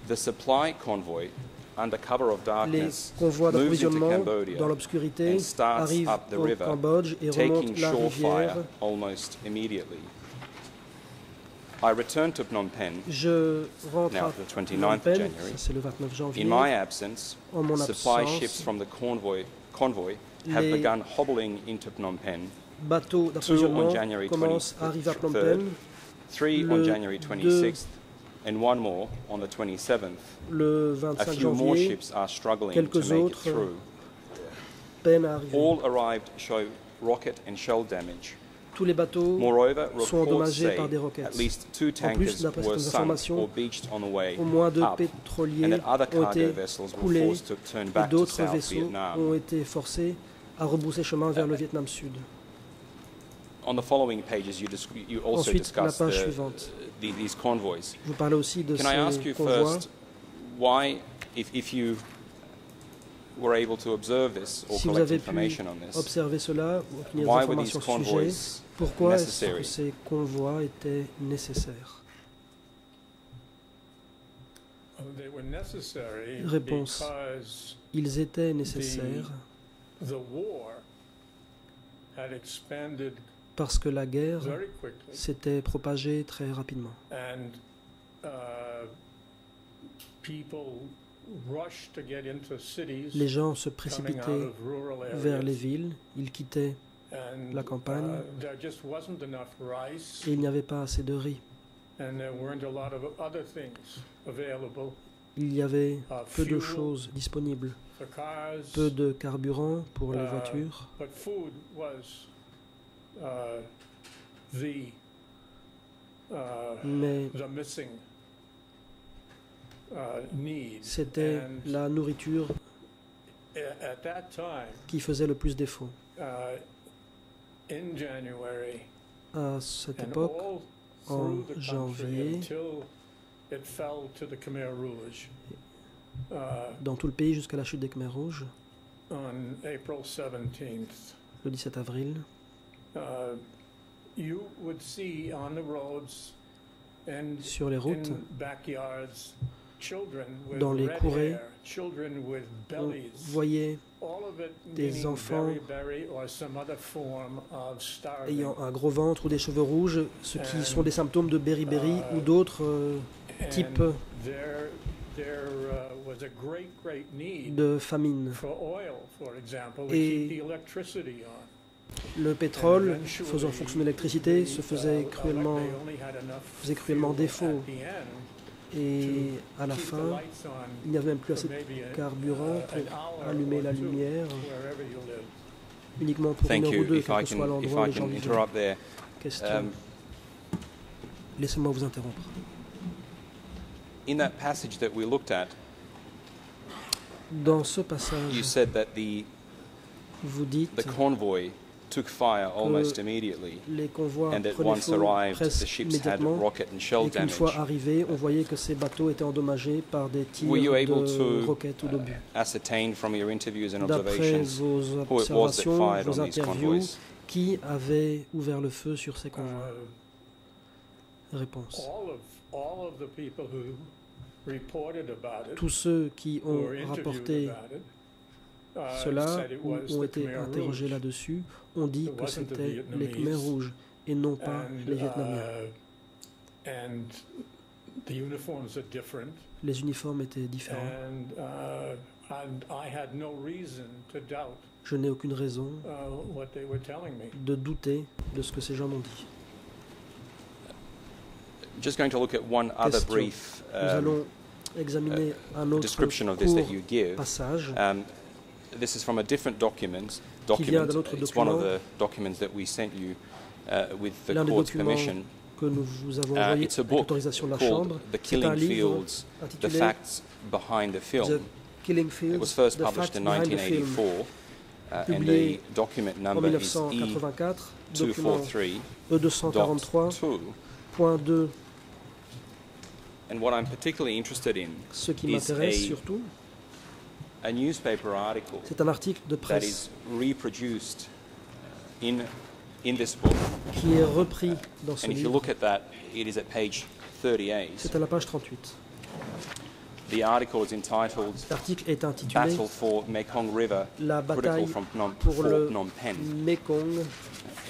The supply convoy, Les darkness, convois moves into d'approvisionnement Cambodia dans l'obscurité and starts arrivent up the au river, Cambodge et taking remontent la shore rivière. fire almost immediately. I return to Phnom Penh Je rentre now the Phnom 29th of January. ça le 29 janvier. In my absence, En mon supply ships from the convoy, convoy have begun hobbling into Phnom Penh, bateaux two on d'approvisionnement January commencent à arriver à Phnom 23rd, Penh three on January 26th, and one more on the 27th. le A 25 few more ships are struggling Quelques to make it autres through. Peine à arriver. All arrived show rocket and shell damage. Tous les bateaux Moreover, sont endommagés par des roquettes. at least two En plus, tankers d'après were certaines sunk informations, or beached on the way Au moins deux pétroliers ont cargo été vessels were coulés forced to turn et back to d'autres vaisseaux Vietnam. ont été forcés à rebrousser chemin vers le Vietnam Sud. On the following pages, you, you also Ensuite, la discuss page the, suivante. The, these convoys. Vous parlez aussi de Can I ask ces you convois? first why, if, if you were able to observe this or Si vous collect avez pu information on this, observer cela ou obtenir des why were these informations au sujet, convoys pourquoi est-ce que necessary? ces convois étaient nécessaires? They were necessary Réponse. because Ils étaient nécessaires parce que la guerre s'était propagée très rapidement. uh, Les gens se précipitaient vers les villes, ils quittaient la campagne. uh, rice. Et il n'y avait pas assez de riz. Il y avait uh, peu de choses disponibles, peu de carburant pour les voitures, Mais the missing uh, need. c'était la nourriture a- at that time, qui faisait le plus défaut. uh, in January, À cette époque, en janvier, until it fell to the Khmer Rouge uh, dans tout le pays jusqu'à la chute des Khmers rouges, on April 17th. le 17 avril, sur les routes, Dans les courées, hair, children with on voyait it des enfants ayant un gros ventre ou des cheveux rouges, ce qui sont des symptômes de beriberi uh, ou d'autres euh, types uh, was a great, great need de famine. Et Le pétrole, faisant fonctionner l'électricité, the, se faisait cruellement, faisait cruellement défaut. et à la fin, il n'y avait même plus assez de carburant an pour allumer la lumière, you uniquement pour une heure ou you. deux, quel que soit l'endroit les gens Question. um, Laissez-moi vous interrompre. in that passage that we looked at, Dans ce you passage, said that the vous dites the convoy took fire almost immediately, les convois and that once feu arrived, the ships had rocket and shell et qu'une fois damage. arrivés, on voyait que ces bateaux étaient endommagés par des tirs Were you able de to roquettes ou d'obus. ascertain from your interviews and observations vos who it was that observations, fired on these convoys? qui avait ouvert le feu sur ces convois? Uh, Réponse. all of all of the people who reported about it Tous ceux qui ont or interviewed rapporté uh, ou was ont the été Khmer interrogés Rouge. là-dessus ont dit It que c'était les Vietnamese. Khmers rouges et non pas And, les Vietnamiens. uh, and the uniforms are different, Les uniformes étaient différents. and, uh, and I had no reason to doubt Je n'ai aucune raison uh, what they were telling me. de douter de ce que ces gens m'ont dit. Just going to look at one other Question. brief Nous um, allons examiner un autre description of this that court you give. passage Um, this is from a different document. Document. It's one of document. the documents that we sent you uh, with the court's permission. que nous vous avons Uh, envoyé it's a avec book l'autorisation de la called Chambre. The C'est un Killing livre Fields, The intitulé Facts Behind the The Film. Killing It Fields, was first The published in Behind the Film, 1984, uh, and the document en number is E E1984, document E243.2. E243.2. And what I'm particularly interested in, Ce qui is m'intéresse a- surtout, c'est un article de that presse is reproduced in, in this book. qui est repris dans ce And if you livre. look at that, it is at page 38. C'est à la page 38. The article is entitled L'article est intitulé Battle for Mekong River, La bataille from Phnom, pour le Phnom Penh. Mekong,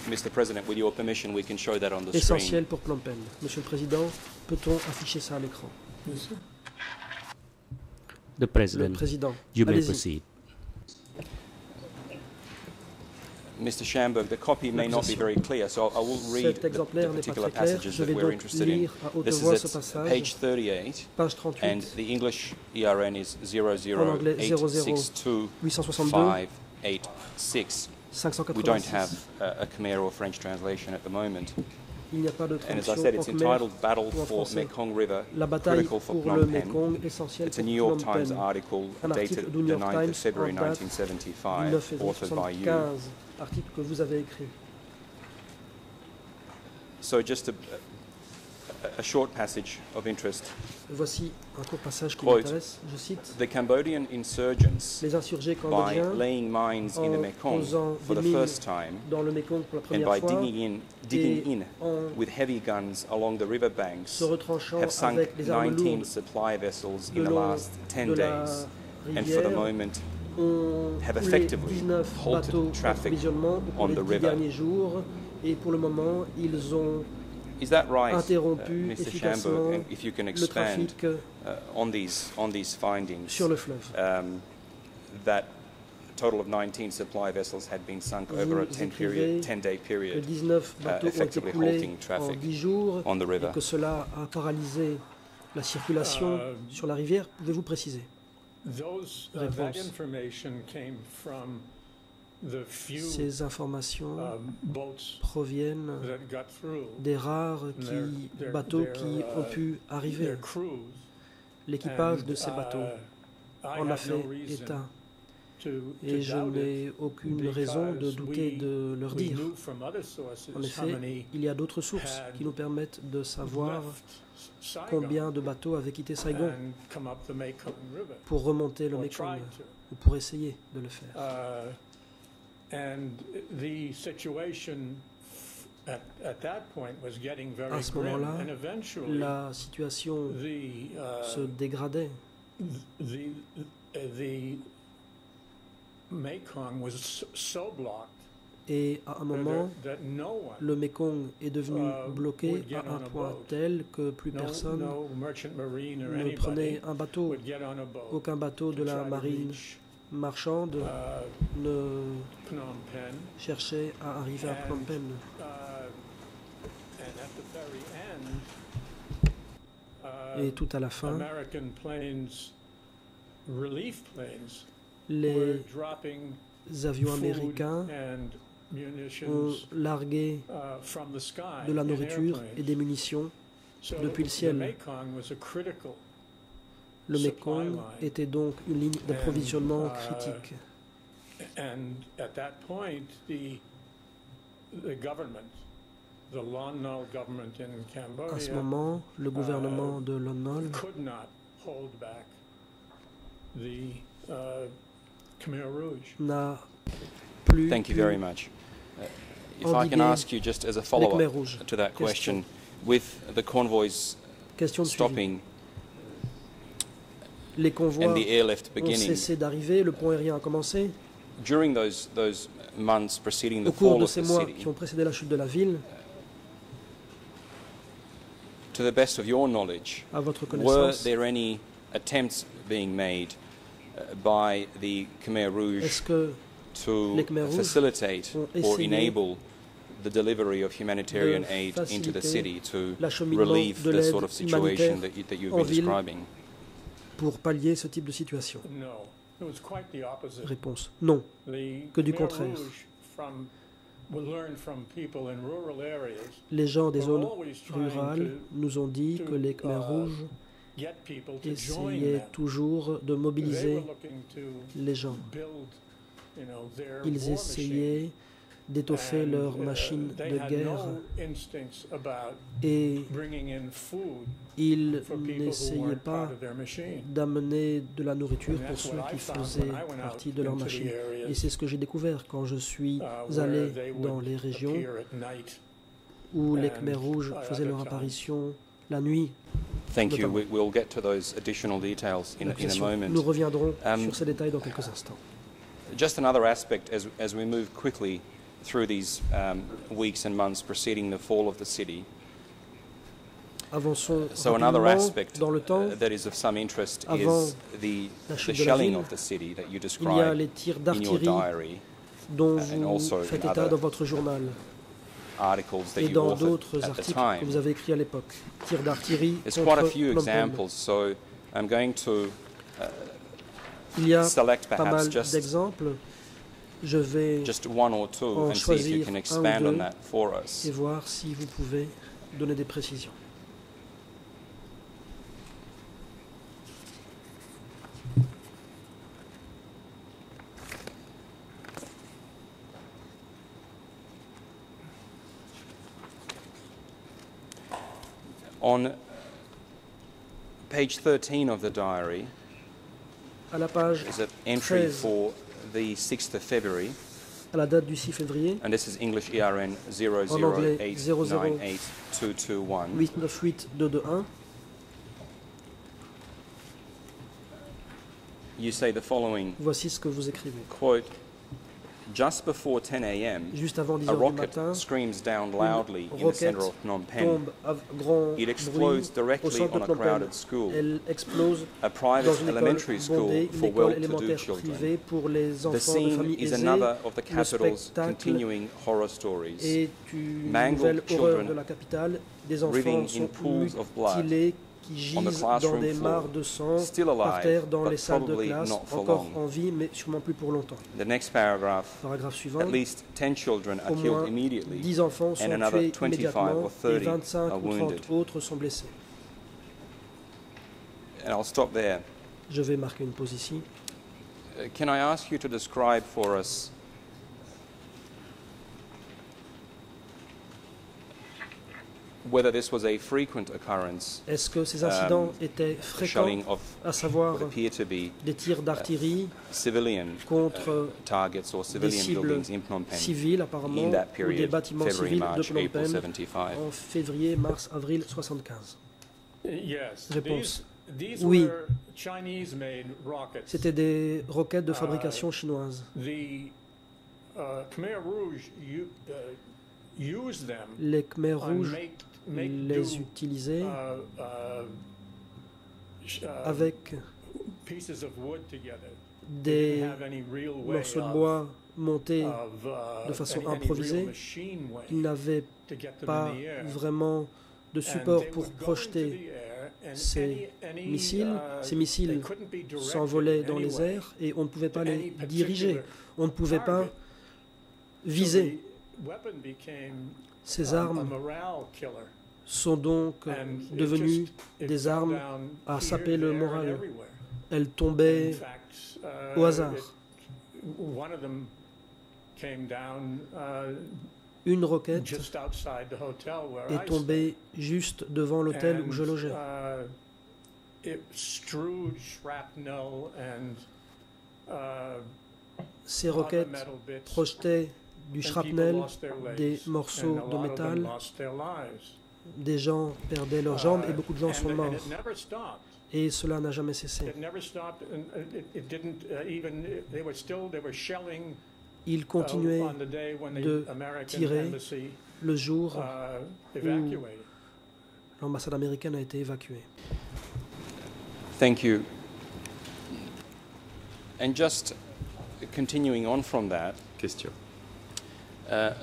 Mr. President, with your permission, we can show that on the essentiel screen. pour Phnom Penh. Monsieur le Président, peut-on afficher ça à l'écran? The Le President, you may proceed. Mr. Schamberg, the copy may not be very clear, so I will read the, the exemplaire n'est pas particular passages that we're interested in. lire à haute This is at page 38, and the English ERN is En anglais, 00862 862 586. We don't have uh, a Khmer or French translation at the moment. And as I said, it's entitled Battle for Mekong River, critical for Phnom Penh. It's a New York Times article dated the 9th of February 1975, authored by you. So just a a, short passage of interest. Voici un court passage qui m'intéresse. Je cite The Cambodian insurgents, Les insurgés by laying mines in the Mekong for the first time, dans le Mekong pour la and première by fois, digging in, digging in with heavy guns along the se retranchant have sunk avec les armes 19 lourdes supply vessels in the last 10 de la days. And for the moment, have effectively halted traffic d'approvisionnement au cours on the river. et pour le moment ils ont is that right, uh, interrompu Mr. efficacement Schamberg? And if you can le expand trafic uh, on these on these findings, sur le fleuve? um, that a total of 19 supply vessels had been sunk over a Vous 10 period, écrivez 10 day period 19 bateaux ont été effectively halting traffic 10 jours on the river. et que cela a paralysé la circulation Euh, sur la rivière. Pouvez-vous préciser? Those, uh, that Réponse. Ces informations um, proviennent des rares qui- bateaux qui uh, ont pu arriver. L'équipage de ces bateaux uh, en a fait état. Et je n'ai aucune raison de douter de leur dire. En effet, il y a d'autres sources qui nous permettent de savoir combien de bateaux avaient quitté Saigon pour remonter le Mekong ou pour essayer de le faire. À ce moment-là, La situation uh, se dégradait. the, the Mekong was so- so blocked Et à un that, moment, that no one, le Mekong est devenu Uh, bloqué à un point boat. tel que plus no, personne ne prenait un bateau. Aucun bateau de la marine marchande ne Phnom Penh. cherchait à arriver à Phnom Penh. Uh, uh, Et tout à la fin, American planes, relief planes, were les avions américains and ont largué uh, from the sky de la nourriture et des munitions. Depuis le ciel. Mekong was a critical Le Mekong était donc une ligne d'approvisionnement uh, critique. And at that point, the, the government, the Lon Nol government in À ce Cambodia moment, le gouvernement de Lon Nol could not hold back the uh, Khmer Rouge. n'a plus Thank you very much. Uh, if I can ask you just as a follow-up to that Question. question, with the convoys Question de suivi. stopping Les convois and the airlift ont cessé d'arriver, le pont aérien a commencé. during those, those months preceding the Au cours fall de of ces the mois city, qui ont précédé la chute de la ville, to the best of your knowledge, à votre were connaissance, there any attempts being made uh, by the Khmer Rouge to les Khmer Rouges facilitate or enable the delivery of humanitarian aid into the city to relieve de the sort of situation that, you, that you've been describing? Pour pallier ce type de situation No, it was quite the opposite. Réponse non. Que du contraire. Les gens des zones rurales nous ont dit que les Khmer uh, rouges essayaient toujours de mobiliser les gens. Ils essayaient d'étoffer leur uh, machine de guerre et ils n'essayaient pas d'amener de la nourriture pour ceux qui faisaient partie de leur machine. Et c'est ce que j'ai découvert quand je suis uh, allé dans les régions où les Khmer rouges faisaient leur apparition la nuit. Thank you. We'll get to those additional details in, a- in a moment. Nous reviendrons Um, sur ces détails dans quelques instants. Just another aspect as, as we move quickly through these um, weeks and months preceding the fall of the city. Avançons So another aspect dans le temps. uh, that is of some interest is the, the shelling ville, of the city that you describe in your d'artillerie diary, dont and also vous in faites état other dans votre journal articles that et you dans d'autres at the articles que time. vous avez écrits à l'époque. Tirs d'artillerie contre so I'm going to Il y a select pas perhaps mal d'exemples. Je vais just one or two en and see if you choisir can un ou expand on deux that for us. et voir si vous pouvez donner des précisions. On page 13 of the diary À la page, is an entry 13. for the 6th of February, à la date du 6 février, and this is English E ERN anglais, 008982221. 898221, You say the following voici ce que vous écrivez. quote Just before 10 a.m., Juste avant 10 a heures du rocket matin, screams down loudly in the roquette center of Phnom Penh. tombe à grand It bruit explodes au directly centre on de a Phnom Penh. crowded school, Elle explose a dans private une école elementary school bondée, une for école well-to-do élémentaire children. privée pour les The enfants de scene familles is aisées another of the capital's spectacle continuing horror stories. et une Mangled nouvelle horreur children de la capitale. Des enfants writhing in sont pools of blood mutilés, qui gisent dans des mares de sang par terre dans les salles de classe, encore en vie, mais sûrement plus pour longtemps. The next paragraph, Paragraphe suivant. at least 10 children are Au killed moins immediately 10 enfants and sont another tués 25 immédiatement or et 30 25 are ou 30 wounded. autres sont blessés. Je vais marquer une pause ici. Uh, Can I ask you to describe for us whether this was a frequent occurrence, Est-ce que ces incidents Um, étaient fréquents, shelling of à savoir des tirs d'artillerie civilian contre targets or civilian cibles civils apparemment in that ou des period, bâtiments February, civils de March, Phnom April Penh 75? en février, mars, avril 75 Yes. Réponse. Oui. were Chinese-made rockets. C'était des roquettes de Euh, fabrication chinoise. The uh, Khmer Rouge you, uh, used them Les Khmer on rouges les do, utilisaient uh, uh, sh- uh, avec des morceaux de bois montés. uh, de façon improvisée. Ils n'avaient pas vraiment de support pour projeter and ces missiles. uh, Ces missiles s'envolaient dans les airs et on ne pouvait pas les diriger. On ne pouvait pas viser. Ces a armes sont donc it devenues des armes à saper le moral. Elles tombaient uh, au hasard. uh, Une roquette est tombée juste devant l'hôtel où je logeais. uh, Ces roquettes projetaient du shrapnel, des morceaux de métal. Des gens perdaient leurs jambes et Uh, beaucoup de gens sont morts. it never stopped. Et cela n'a jamais cessé. Uh, it, it didn't uh, even. They were still. They were shelling Ils uh, continuaient de tirer le jour uh, evacuated. l'ambassade américaine a été évacuée. Thank you. And just continuing on from that, Question. Uh,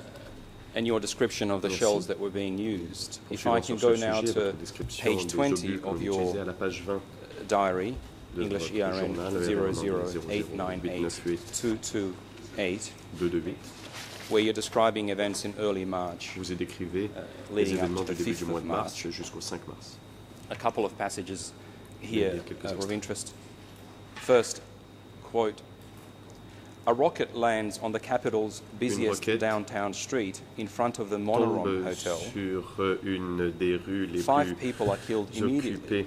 and your description of the Merci. shells that were being used, if I can go now to page 20 of your utilisait à la page 20 diary, English ERN journal, le RN 00898 228 where you're describing events in early March, Vous y décrivez uh, les leading up événements to du the début 5th du mois of de mars March. jusqu'au 5 mars. A couple of passages here uh, of interest. First, quote, a rocket lands on the capital's busiest downtown street in front of the Monorom Tombe Hotel. sur une des rues les Five plus people are killed immediately.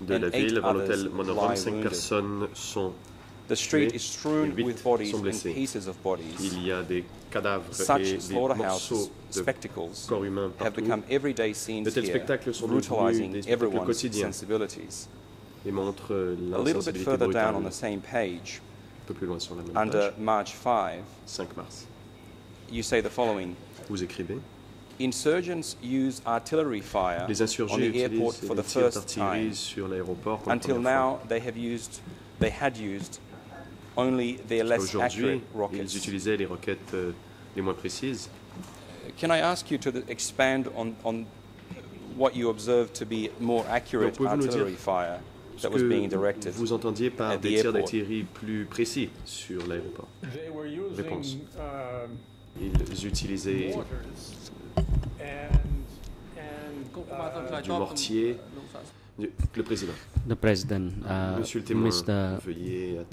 de and la eight ville, others lie Cinq wounded. personnes sont. The street is strewn with bodies and pieces of bodies. Il y a des cadavres Such et des morceaux de spectacles, corps humains have become everyday scenes De tels here, spectacles sont brutalizing des everyone's sensibilities. et montrent A little bit further down on the same page, peu plus loin sur la même under page, uh, March 5, 5 mars. you say the following. Vous écrivez Insurgents use artillery fire Les on insurgés the airport utilisent for the tirs first time. d'artillerie sur l'aéroport pour la Until première now, they have used, they had used only their fois. less Aujourd'hui, accurate ils rockets. utilisaient les roquettes euh, les moins précises. Uh, can I ask you to th- expand on, on what you observe to be more accurate pouvez-vous nous artillery dire fire Ce that was que being directed? vous entendiez par des tirs d'artillerie plus précis sur l'aéroport. They were Réponse. um, Ils utilisaient uh, du mortier. Du- Le président. The President, uh, Monsieur le témoin, Mr.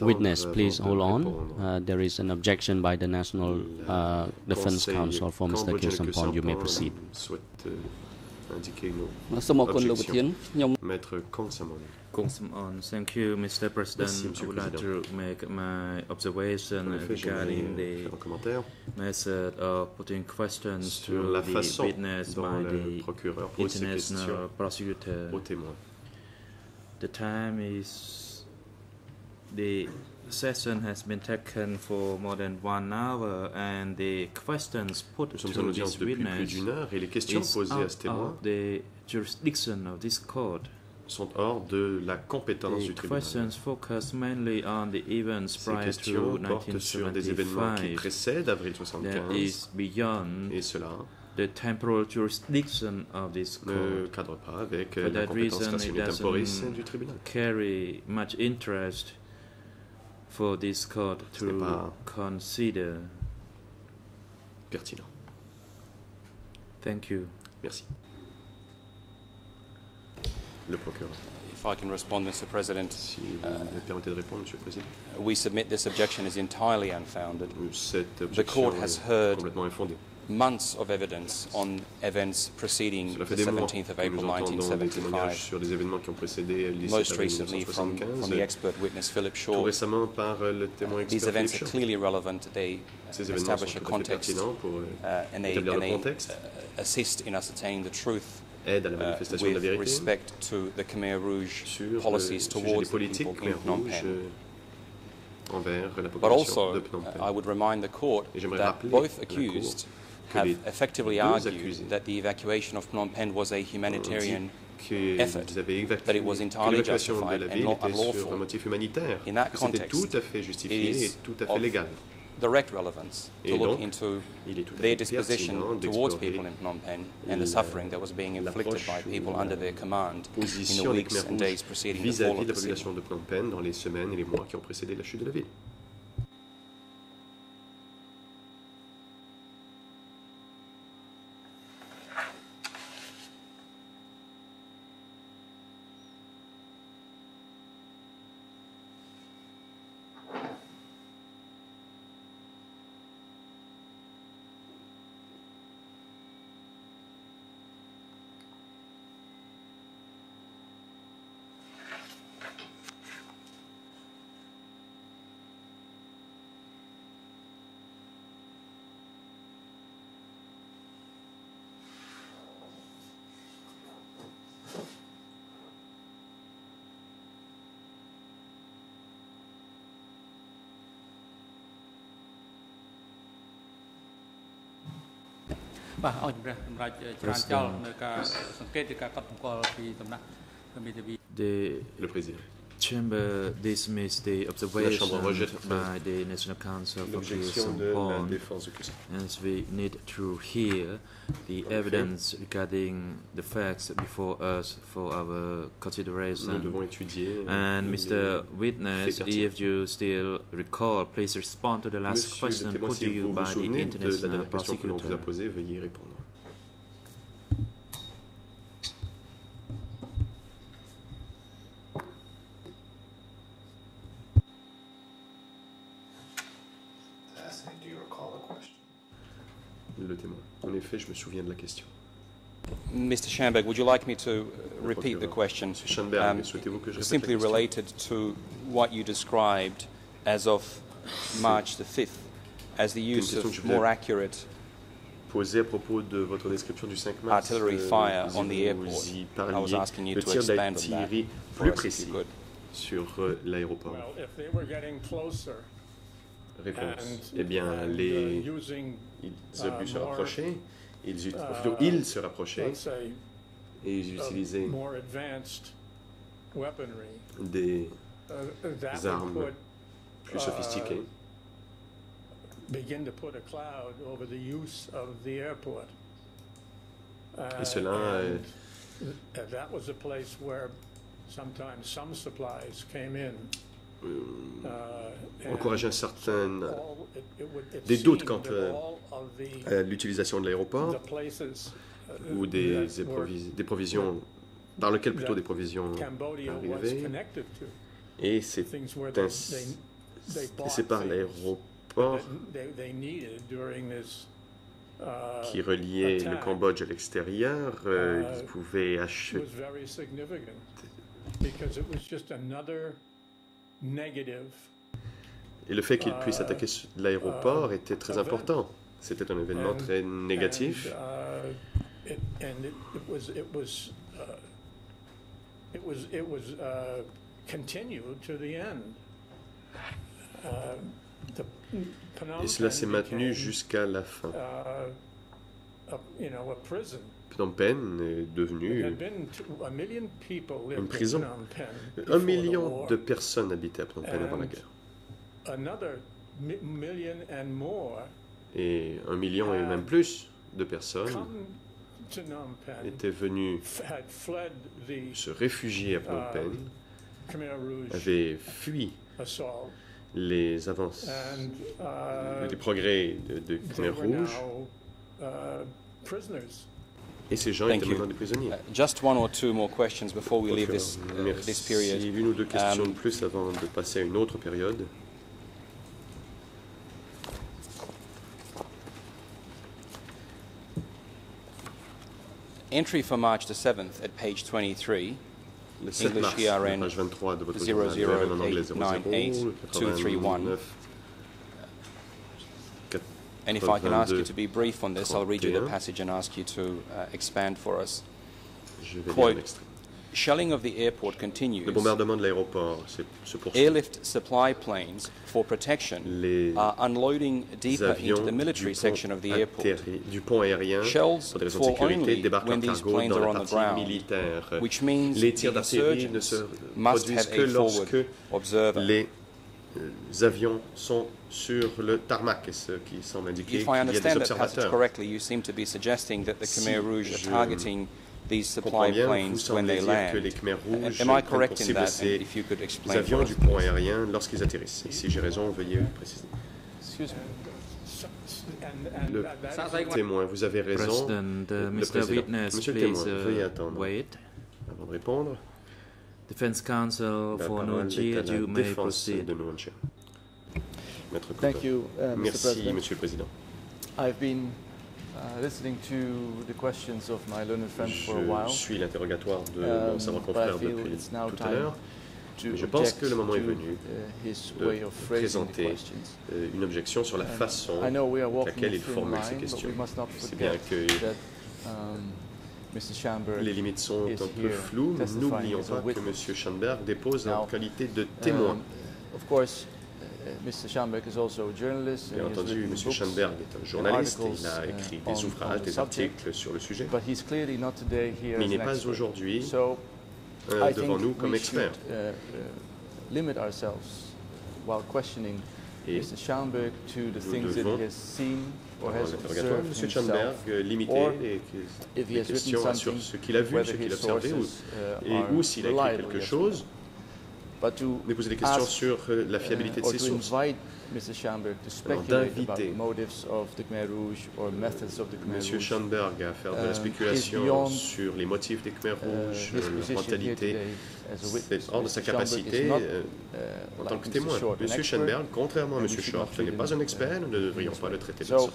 Witness, please hold on. Uh, there is an objection by the National uh, Defense Council for Mr. Cambodge Kirsampon. You may proceed. souhaite Indiquez-nous. Maître Consamon. Consamon, oh, thank you, Mr. President. Merci, Monsieur I would like to make my observation regarding the method of putting questions to la façon the witness by the procureur pose international prosecutor. The time is the session has been taken for more than one hour, and the questions put Nous to this plus witness d'une heure et les questions is posées à out ce témoin of the jurisdiction of this court. sont hors de la compétence The du tribunal. questions focus mainly on the events Ces prior to questions portent sur des événements qui 1975 précèdent avril that 75 is beyond et cela the temporal jurisdiction of this ne court. cadre pas avec For la that compétence reason, it stationnée doesn't du tribunal. carry much interest for this court to consider. Pertinent. Thank you. Merci. Le procureur. If I can respond, Mr. President, Si vous uh, me permettez de répondre, Monsieur le Président. we submit this objection is entirely unfounded. Cette court has heard complètement infondée. Months of evidence on events preceding Cela the fait des mois 17th of que April nous entendons des témoignages 1975. sur des événements qui ont précédé le 17 Most avril recently from, from the 1975. expert witness Philip Tout Shaw. récemment par euh, le témoin These expert events Philippe are Shaw. clearly relevant. They Ces uh, événements sont establish a tout à fait context pertinents pour euh, uh, and they, établir and le they contexte, uh, assist in ascertaining the truth aident à la uh, manifestation de la with vérité respect to the Khmer Rouge sur le policies sujet des towards the politiques people in Khmer Phnom Rouge Penh. euh, envers la But population also, de Phnom uh, Penh. I would remind the court Et j'aimerais that rappeler both la Cour accused que have effectively argued that the evacuation of Phnom Penh was a humanitarian effort, that it was entirely l'évacuation de justified and not unlawful. un motif humanitaire, In that context, it is of direct relevance to look into their disposition towards people in Phnom Penh and the suffering that was being inflicted by people under their command in the weeks and days preceding the fall of de la the city. population de Phnom Penh dans les semaines et les mois qui ont précédé la chute de la ville. Bah, បាទអរជំរះសម្រាប់ច្រើនចោលនៅការសង្កេតឬការកត់សម្គាល់ពីសំណាក់មេធាវី The Le président. chamber dismissed the observation rejette by the National Council for Peace L'objection and de la Bond, défense du Christ. as we need to hear the evidence regarding the facts before us for our Nous consideration. devons étudier. And les Mr. Witness, faits pertinents. if you still recall, please respond to the last Monsieur question le témoin, put si to vous you vous by the souvenez de la International dernière question que l'on vous a Prosecutor. posée, veuillez y répondre. Le témoin. En de la question. Mr. Schamberg, would you like me to uh, repeat the question? Monsieur Um, souhaitez-vous que je répète simply la question? related to what you described as of March the 5th as the use of more accurate Posé à propos de votre description du 5 mars, artillery euh, fire vous on the y airport. I was parliez asking you de to tir d'artillerie plus précis sur euh, l'aéroport. Well, if they were getting closer Réponse. Eh bien, les, uh, using, ils uh, ont pu se more, rapprocher, ils, uh, plutôt, ils se rapprochaient say, et ils utilisaient more advanced weaponry, des uh, armes put, plus uh, sophistiqués. begin to put a cloud over the use of the airport. Et cela, euh, and that was a place where sometimes some supplies came in. Euh, uh, and encourageait un certain it des doutes quant euh, à l'utilisation de l'aéroport uh, ou des, des provisions, par lequel plutôt des provisions to, Et c'est c'est par l'aéroport uh, qui reliait le Cambodge à l'extérieur. euh, Euh, ils pouvaient acheter. Et le fait qu'ils euh, puissent attaquer l'aéroport euh, était très important. C'était un événement très négatif. Uh, uh, uh. Uh, Et cela s'est maintenu jusqu'à la fin. Uh. Phnom Penh est There devenu had been two, a million people lived in prison. Penh un million de personnes habitaient à Phnom Penh avant la guerre. Another mi- million and more Et un million et même plus de personnes Penh, étaient venues se réfugier à Phnom Penh, Khmer Rouge avaient fui les avances, uh, les progrès de, de Khmer Rouge, uh, prisoners. Et ces gens Thank étaient maintenant des prisonniers. Uh, just one or two more questions before we leave this, uh, this period. Une ou deux questions Um, de plus avant de passer à une autre période. Entry for March the 7th at page 23. Le 7 English mars, ERN page 23 de votre 00 journal, en anglais 00 231. 89 And if I can ask you to be brief on this, I'll read you the passage and ask you to uh, expand for us. Je vais lire Quote. Shelling of the airport Le continues. bombardement de l'aéroport se poursuit. Airlift supply planes for protection Les are unloading deeper into the military section of the airport. du pont aérien, Shells pour des raisons de sécurité, débarquent when en these cargo planes dans are la on the partie ground, militaire. which means Les tirs the d'artillerie ne se must produisent have que a lorsque forward observer. les avions sont sur le tarmac, et ce qui semble indiquer qu'il I y a des understand that passage observateurs? correctly, you seem to be suggesting that the Khmer Rouge are je targeting these comprends supply planes when they semblez dire que les land. Khmer rouges Am I correct pour in cible that? ces And if you could les explain for avions du pont aérien lorsqu'ils atterrissent. Et si j'ai raison, veuillez préciser. Le témoin, vous avez raison. President, uh, Mr. Witness, Monsieur le please témoin, veuillez uh, attendre. wait. Avant de répondre, Defense counsel la for you may proceed. de. Maître Thank you, uh, Mr. Merci, President. Monsieur le Président. I've been uh, listening to the questions of my learned friend for a Je while. suis l'interrogatoire de Um, mon savant but I confrère depuis it's now tout à time l'heure. Mais je pense que le moment est venu uh, his de présenter euh, une objection sur la Um, façon I know we are avec laquelle il formule ces questions. we must not C'est bien forget que les limites sont un peu floues, n'oublions pas que. M. Schanberg dépose en qualité de témoin. Um, of course, uh, Mr. Schamberg is also a journalist. and Bien entendu, M. books, Schanberg est un journaliste, et il a articles, écrit uh, des ouvrages, des articles sur le sujet, But he's clearly not today here mais il n'est pas aujourd'hui euh, devant nous comme expert. uh, uh, Et. Schamberg nous devons, or has observed M. Limiter or les, questions sur ce qu'il a vu, ce qu'il a observé, ou, uh, et ou s'il a écrit quelque chose. But to mais poser des questions ask, sur euh, la fiabilité uh, de ses to sources. invite Mr. Schamberg to Alors, speculate about d'inviter the motives of the Khmer Rouge or methods of the Khmer M. Rouge. Schanberg à faire de la um, spéculation sur les motifs des Khmer uh, Rouges, leur mentalité, c'est hors de sa capacité not, euh, uh, en tant que témoin. M. expert, Schanberg, contrairement à and M. Short, n'est pas un expert, nous ne devrions pas le traiter de cette sorte.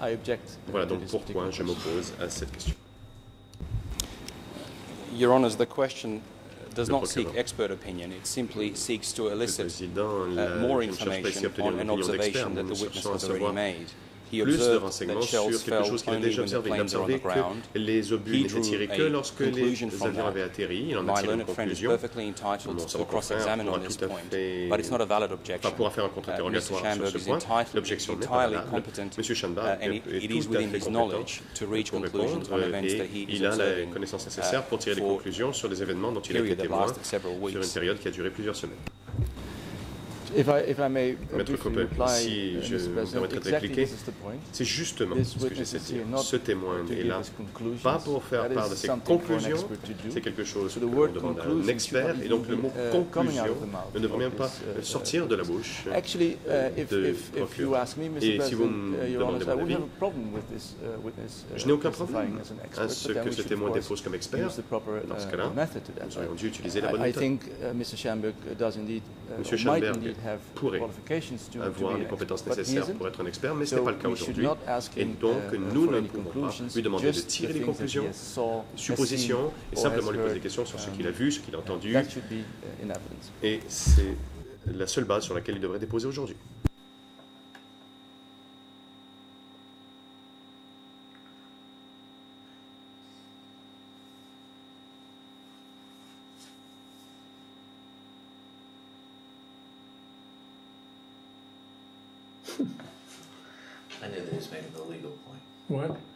I object Voilà donc this pourquoi je question. m'oppose à cette question. Your Honours, the question does Le not seek procureur. expert opinion. It simply seeks to Monsieur le elicit Président, uh, la- more je ne cherche pas ici information à obtenir on une an opinion d'expert, observation that nous the witness cherchons à has already savoir made. Plus de renseignements sur quelque chose qu'il a déjà observé. Il observé que les obus n'étaient tirés que lorsque les avions avaient atterri. Il en a tiré une conclusion. Mon savant confrère pourra tout à fait-. Pas pourra faire un Uh, contre-interrogatoire sur Schamberg ce point. L'objection n'est pas valable. M. uh, Schanberg and est, tout à fait compétent knowledge to reach pour conclusions répondre on events et that he is il a la connaissance uh, nécessaire pour tirer des conclusions sur des événements dont il a été témoin sur une période qui a duré plusieurs semaines. If I, if I may Maître si uh, je President, permettrai de répliquer. C'est justement ce que j'essaie de dire. Ce témoin est là pas pour faire part de ses conclusions, c'est quelque chose So que l'on demande à un expert, et donc le mot uh, conclusion of the mouth ne devrait of pas uh, sortir de la bouche Actually, if, de procureur. ask me, Mr. Et si vous me demandez I mon wouldn't avis, have a problem with this witness je n'ai aucun problème à ce que ce témoin dépose comme expert. Dans ce cas-là, nous aurions dû utiliser la bonne méthode. Mr. Schamberg pourrait avoir les compétences nécessaires pour être un expert, mais ce n'est pas le cas aujourd'hui. Et donc, uh, nous ne pouvons pas lui demander de tirer des conclusions, suppositions, et simplement lui poser des questions sur ce Um, qu'il a vu, ce qu'il a entendu. Uh. Et c'est la seule base sur laquelle il devrait déposer aujourd'hui. What?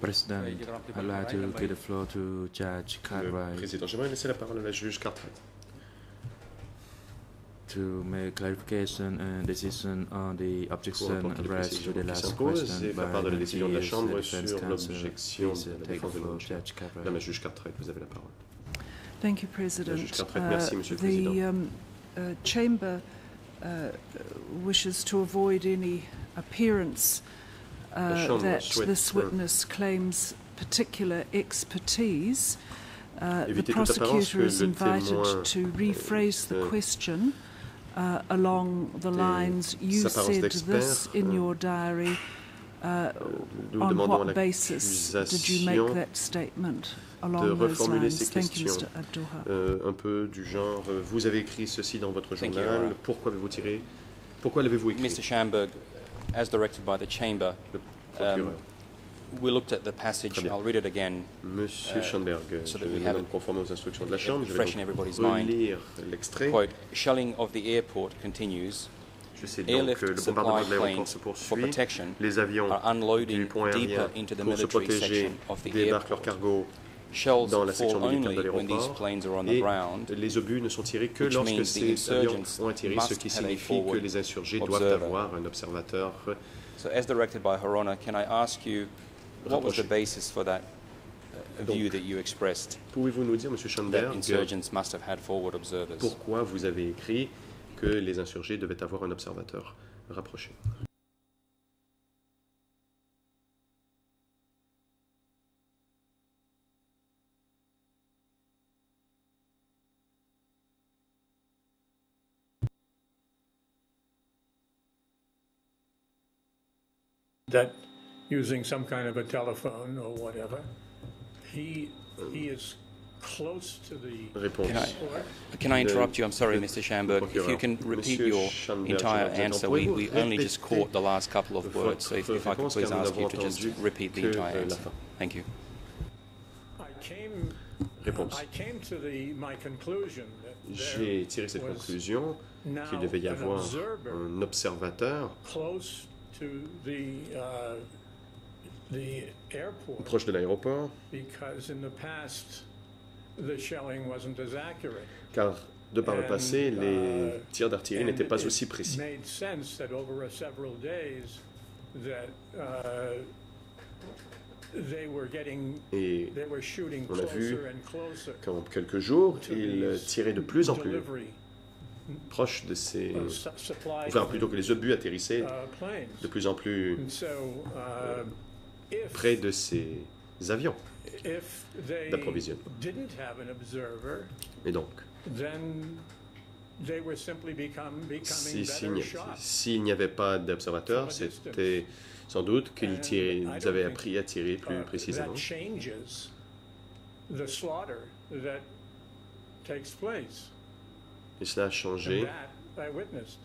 Président, I'd like to give the floor to Judge laisser la parole à la juge Cartwright. to make clarification and decision on the objection raised to the last question by part de la the juge Cartwright, vous avez la parole. Thank you, President. Uh, the um, uh, Chamber uh, wishes to avoid any appearance uh, that this witness claims particular expertise. Uh, the Éviter toute apparence prosecutor is invited to rephrase the question uh, along the lines you said this in euh, your diary. Uh, on what basis did you make that statement de along those reformuler lines? ces Thank you, questions. Mr. Abdullah. Euh, un peu du genre, euh, vous avez écrit ceci dans votre journal, pourquoi avez-vous tiré Pourquoi l'avez-vous écrit Mr. Schamberg, as directed by the chamber, um, we looked at the passage. I'll read it again. Monsieur uh, Schoenberg, so that we have it conforme aux instructions de la Chambre, je vais everybody's mind. Quote, shelling of the airport continues. Je sais donc le bombardement de l'aéroport se poursuit. protection Les avions are unloading du pont deeper aérien into the pour se military protéger section of the débarquent leur airport. cargo dans la section militaire de l'aéroport et les obus ne sont tirés que lorsque ces avions ont atterri, ce qui signifie que les insurgés doivent avoir un observateur. So, as directed by can I ask you what was the basis for that uh, view that you expressed? Pouvez-vous nous dire, Monsieur Schoenberg, insurgents must have had forward observers? pourquoi vous avez écrit que les insurgés devaient avoir un observateur rapproché? That using some kind of a telephone or whatever, he, he is close to the Réponse. Can I- airport. Can I interrupt you? I'm sorry, le Mr. Schamberg. If you can repeat your entire answer, we, we only just caught the last couple of words. So if, if I could please ask you to just repeat the entire euh, answer. Thank you. I came, I came to the, my conclusion that J'ai there tiré cette was conclusion now qu'il devait y an avoir observer un observateur close to the, uh, the airport proche de l'aéroport, because in the past, the shelling wasn't as accurate. car de par le passé, les uh, tirs d'artillerie n'étaient pas aussi précis. made sense that over a several days, that they were getting, Et on a vu qu'en quelques jours, ils tiraient de plus en plus proche de ces... Enfin, plutôt que les obus atterrissaient uh, de plus en plus uh, près de ces avions d'approvisionnement. Et donc, si- s'il n'y avait pas d'observateur, c'était sans doute qu'ils avaient appris à tirer plus Uh, précisément. Et cela a changé that I witnessed.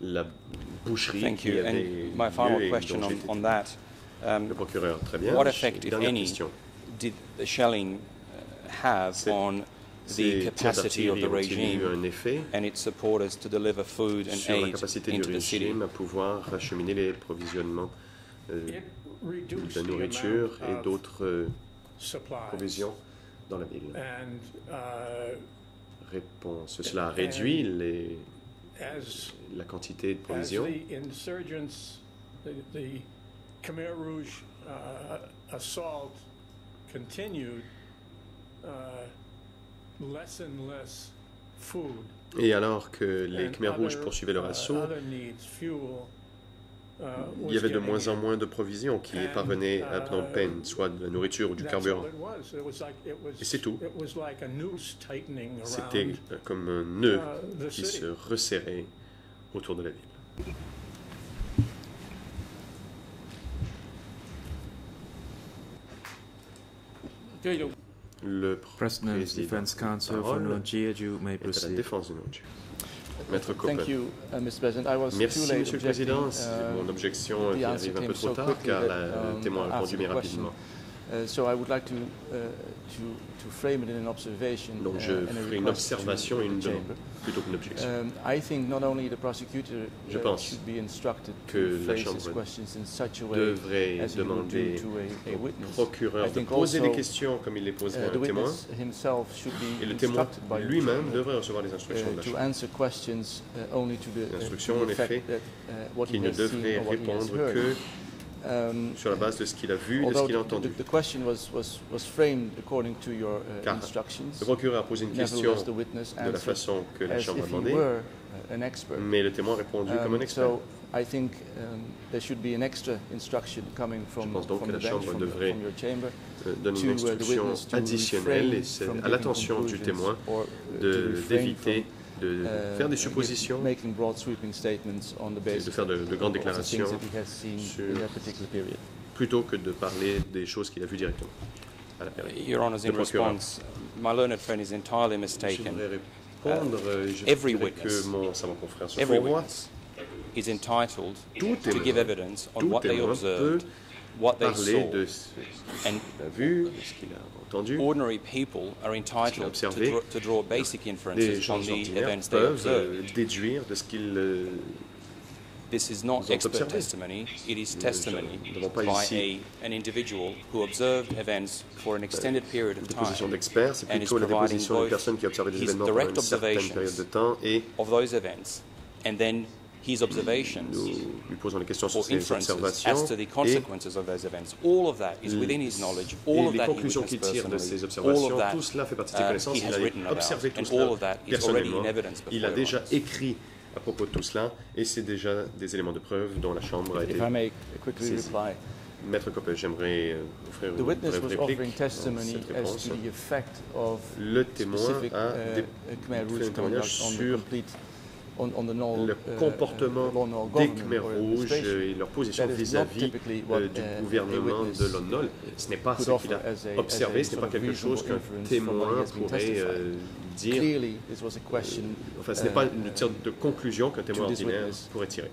la boucherie Thank qui you. avait And my lieu final et question dont on, on that. Um, Le procureur, très bien. What effect, if any, question. did the shelling uh, have on the capacity of the regime un effet and its supporters to deliver food and sur la aid capacité du into the city? régime à pouvoir acheminer les provisionnements euh, de the nourriture et d'autres euh, supplies. provisions dans la ville. And uh, Réponse. Cela a réduit les, la quantité de provisions. the insurgents, the, the Khmer Rouge uh, assault continued, uh, less and less food. Et alors que les Khmer rouges poursuivaient leur uh, assaut, other needs, fuel, uh, il y was avait de moins en in. moins de provisions qui parvenaient à Phnom uh, Penh, soit de la nourriture ou du carburant. Et c'est tout. C'était around. euh, comme un nœud uh, the qui city. se resserrait autour de la ville. Le Defense may la défense de. Maître uh, Mr. President. I was Merci, Monsieur le Président. Uh, Mon objection qui arrive un peu trop tard car le um, témoin a répondu bien rapidement. So I would like to, to, to frame it in an observation Donc uh, je ferai une observation et une demande. Plutôt qu'une objection. Um, I think not only the prosecutor Je uh, pense should be instructed que to la phrase his Chambre questions in such a way devrait demander to a, a au witness. procureur de poser des questions comme il les poserait uh, à the un témoin, witness himself should be et le témoin lui-même devrait recevoir les instructions de uh, la to Chambre. answer questions uh, only to the, uh, L'instruction, en effet, that, uh, what he qu'il ne devrait or what he has répondre heard. que Um, sur la base de ce qu'il a vu, de ce qu'il a the- entendu. The, the question was, was, was framed according to your uh, Car instructions. le procureur a posé une question Nevertheless, the witness de la façon que la Chambre a demandé, uh, mais le témoin a répondu comme un Um, expert. so I think um, there should be an extra instruction coming from, pense donc from que the la bench, Chambre from, the, devrait, from your chamber, euh, donner to, une uh, instruction additionnelle et à l'attention du témoin d'éviter de uh, faire des suppositions making broad sweeping statements on the et basis de faire de, de grandes of the things déclarations that he has seen sur, in that particular period. plutôt que de parler des choses qu'il a vues directement à la période. Your Honours, in response, my learned friend is entirely mistaken. J'aimerais répondre, euh, je every witness, que mon savant confrère se every witness is entitled Tout to témoin- give evidence on what they observed, what they parler saw, de ce and qu'il a vu, de ce qu'il a entendu. ordinary people are entitled to, observé. draw, to draw basic Les inferences gens on the ordinaires events they peuvent observed. euh, déduire de ce qu'ils euh, This is not Ils ont expert observé. testimony, it is Nous testimony n'avons pas by ici a, an individual who observed events for an extended period of des positions time d'experts, c'est and is plutôt la providing déposition de both personnes qui observent des his événements pendant direct une certaine période observations de temps et of those events and then his observations nous lui posons des questions sur inferences observations as to the et consequences of those events. All of that is within his knowledge. All et of les conclusions qu'il tire de ces observations, of that tout cela fait partie de ses uh, connaissances. he Il has a written about, observé tout and cela all of that is already personnellement. in evidence Il a before déjà écrit à propos de tout cela et c'est déjà des éléments de preuve dont la Chambre a été saisie. reply. Maître Coppel, j'aimerais euh, offrir The une witness brève was réplique offering dans testimony cette as réponse. to the effect of Le témoin specific a uh, fait un témoignage conduct on the sur le uh, comportement uh, des Khmer rouges administration. et leur position vis-à-vis euh, du uh, a gouvernement de l'ONOL. Ce n'est pas ce qu'il a observé, ce n'est pas quelque chose qu'un témoin pourrait euh, dire. Enfin, ce n'est pas uh, une sorte de conclusion qu'un témoin ordinaire pourrait tirer.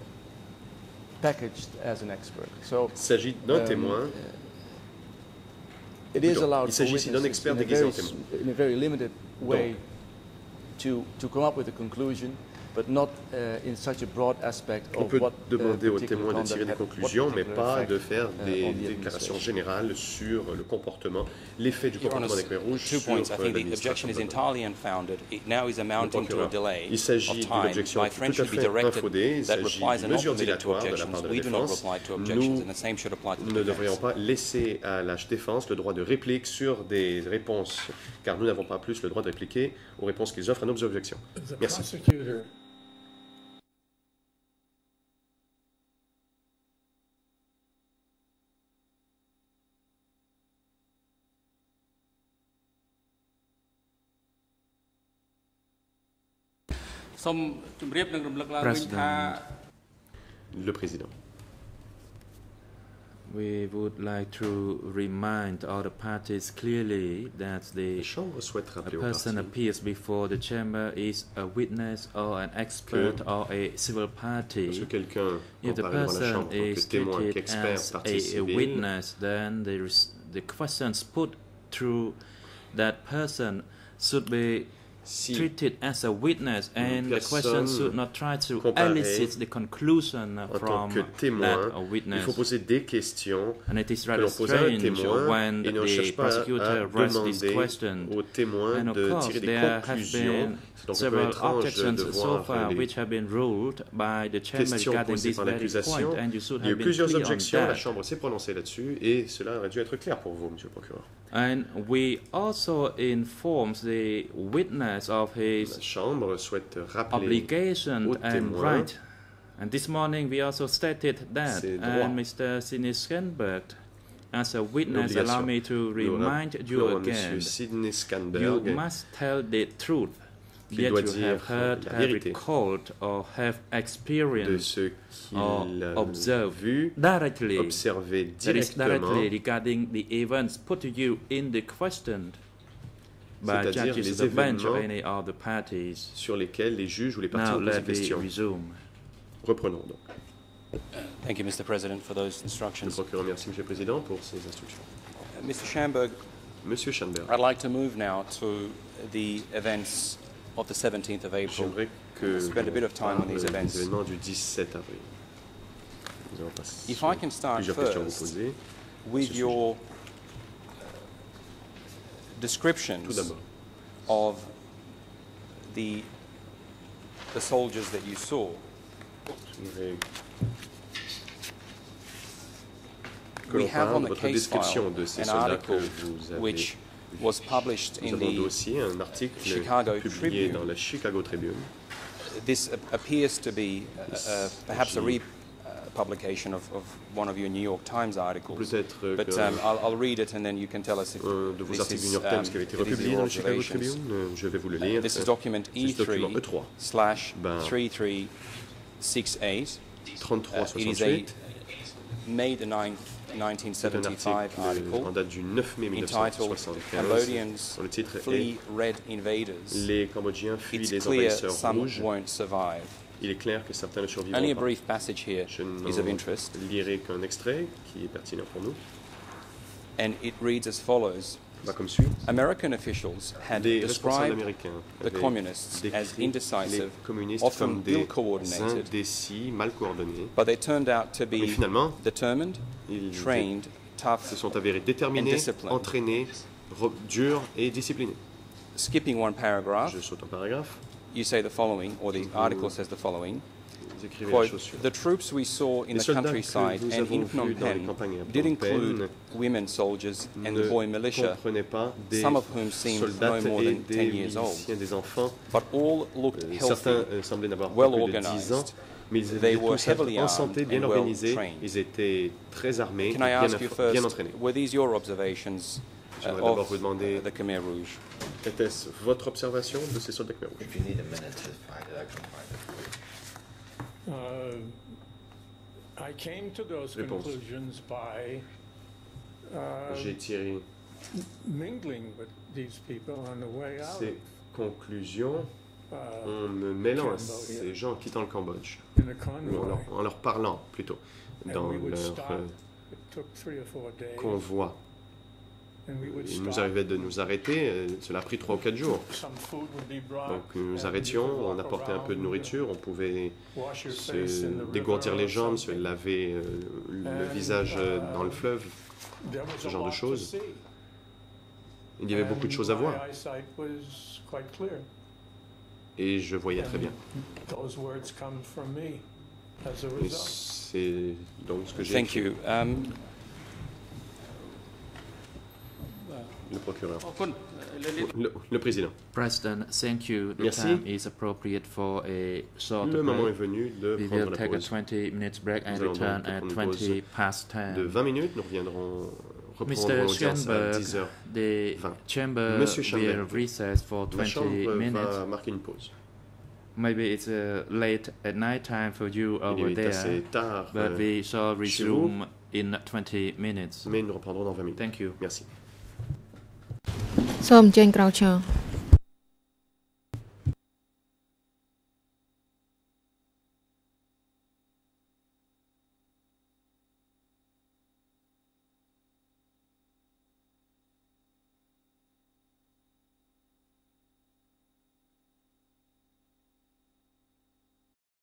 packaged as an expert. So Il s'agit d'un um, témoin. Il s'agit ici d'un expert déguisé en témoin. Uh, On of peut demander aux témoins de tirer des conclusions, mais pas de faire uh, des déclarations générales sur le comportement, l'effet du comportement des Khmer rouges sur euh, l'administration Il s'agit d'une objection tout à fait infondée. Il s'agit d'une mesure dilatoire de la part de la défense. Nous ne devrions pas laisser à la défense le droit de réplique sur des réponses, car nous n'avons pas plus le droit de répliquer aux réponses qu'ils offrent à nos objections. Merci. សូមជម្រាបនិងរំលឹកឡើងវិញថា Le président. We would like to remind all the parties clearly that La the Chambre souhaite a rappeler aux person parties appears before the chamber is a witness or an expert or a civil party. lorsque quelqu'un If the comparaît devant la person Chambre en tant que is témoin, treated qu'expert, as partie a, a civile, witness, then the, res- the questions put through that person should be si treated as a witness, and the question should not try to elicit the conclusion en tant from que témoin, that a il witness. faut poser des questions And it is rather l'on pose à un strange témoin when et on ne the cherche pas à prosecutor raises this question. au témoin And of de course, tirer des there have conclusions. been C'est donc un peu several objections so far which have been ruled by the chamber regarding this very point, and you should Il y a eu have been clear on objections, la that. Chambre s'est prononcée là-dessus et cela aurait dû être clair pour vous, Monsieur le procureur. And we also inform the witness of his Chambre souhaite rappeler obligation and right. And this morning we also stated that. And Mr. Siniskenberg, as a witness, allow me to remind you again. You must tell the truth that you have heard, have recalled, or have experienced ce or observed vu, directly. observé That is directement, directly regarding the events put to you in the question C'est-à-dire judges les événements sur lesquels les juges ou les parties ont posé question. resume. Reprenons donc. Thank you, Mr. President, for those Le instructions. procureur, merci Monsieur le Président pour ces instructions. Mr. Schamberg, Monsieur Schanberg, I'd like to move now to the events of the 17th of April. j'aimerais que Spend a bit of time on parle these des events. événements du 17 avril. Nous allons passer If I can start plusieurs questions à vous first poser. with your uh, descriptions d'abord, of the the soldiers that you saw. j'aimerais que We l'on have on parle de the votre case description file de ces an soldats que article vous avez which was published Nous in avons the aussi un article Chicago publié Tribune. dans la Chicago Tribune. this a- appears to be uh, uh, perhaps a republication of, of one of your New York Times articles. Euh, But um, I'll, I'll read it and then you can tell us if de vos this articles is, New York Times um, qui avait été republié your dans la Chicago. Tribune, euh, je vais vous le Uh, lire. this is Euh, document c'est ce document E3 E3, slash Ben, 3368. Uh, it is a 3368. May the 9th, C'est un 1975 article en date du 9 mai entitled 1975. Cambodians Le titre est Flee Red Invaders. Les Cambodgiens fuient les envahisseurs rouges. Il est clair que certains ne survivront Only a pas. brief passage here Je is of interest, lirai qu'un extrait qui est pertinent pour nous. and it reads as follows. Va comme suit. American officials had responsables described américains the communists as les indecisive, communistes often ill-coordinated, indécis, mal coordonnés. but they turned out to Mais be finalement, determined, ils trained, tough, se sont avérés déterminés, and disciplined. entraînés, durs et disciplinés. Skipping one paragraph, Je saute un paragraphe. You say the following, or the article says the following. Vous écrivez la Quote, chose suivante. the troops we saw in Les the soldats countryside que nous and avons in Phnom vus dans les Penh campagnes à did Phnom include Penh women soldiers and the ne boy militia, comprenaient pas des some of whom seemed no soldats more et than des 10 years old. miliciens, des enfants. But all looked Euh, healthy, Certains euh, semblaient n'avoir pas well plus de 10 ans, organized. mais ils They étaient were tous heavily en santé, armed bien and well organisés. trained. Ils étaient très armés, Can I bien, ask you inf- bien first, entraînés. were these your observations uh, J'aimerais d'abord vous demander, the Khmer Rouge? était-ce votre observation de ces soldats Khmer rouges? If you need a minute to find it, I can find it for you. Uh, I came to those Réponse. conclusions by uh, J'ai tiré mingling with these people on the way out. ces conclusions uh, en me mêlant à ces gens quittant le Cambodge, in a ou en convoy. leur, en leur parlant plutôt, dans we would leur euh, It took three or four days. convoi. And we would Il nous arrivait de nous arrêter, euh, cela a pris trois ou quatre jours. Some food would be brought, Donc nous nous arrêtions, on apportait un peu de nourriture, on pouvait se dégourdir les jambes, se laver euh, le visage euh, uh, dans le fleuve. Ce genre de choses. Il y avait beaucoup de choses à voir et je voyais très bien. Those words come from me as a Et result. c'est donc ce que j'ai Thank you. Um, le procureur. Le, président. President, thank you. The Merci. Is appropriate for a short le moment est venu de prendre la pause. 20 break and nous return at 20 past 10. De 20 minutes, nous reviendrons Mr. Schoenberg, the chamber Monsieur Schoenberg, will recess for 20 minutes. Marquer une pause. Maybe it's uh, late at night time for you over there, tard, but we euh, shall resume in 20 minutes. Mais nous reprendrons dans 20 minutes. Thank you. Merci. សូមអញ្ជើញក្រោកឈរ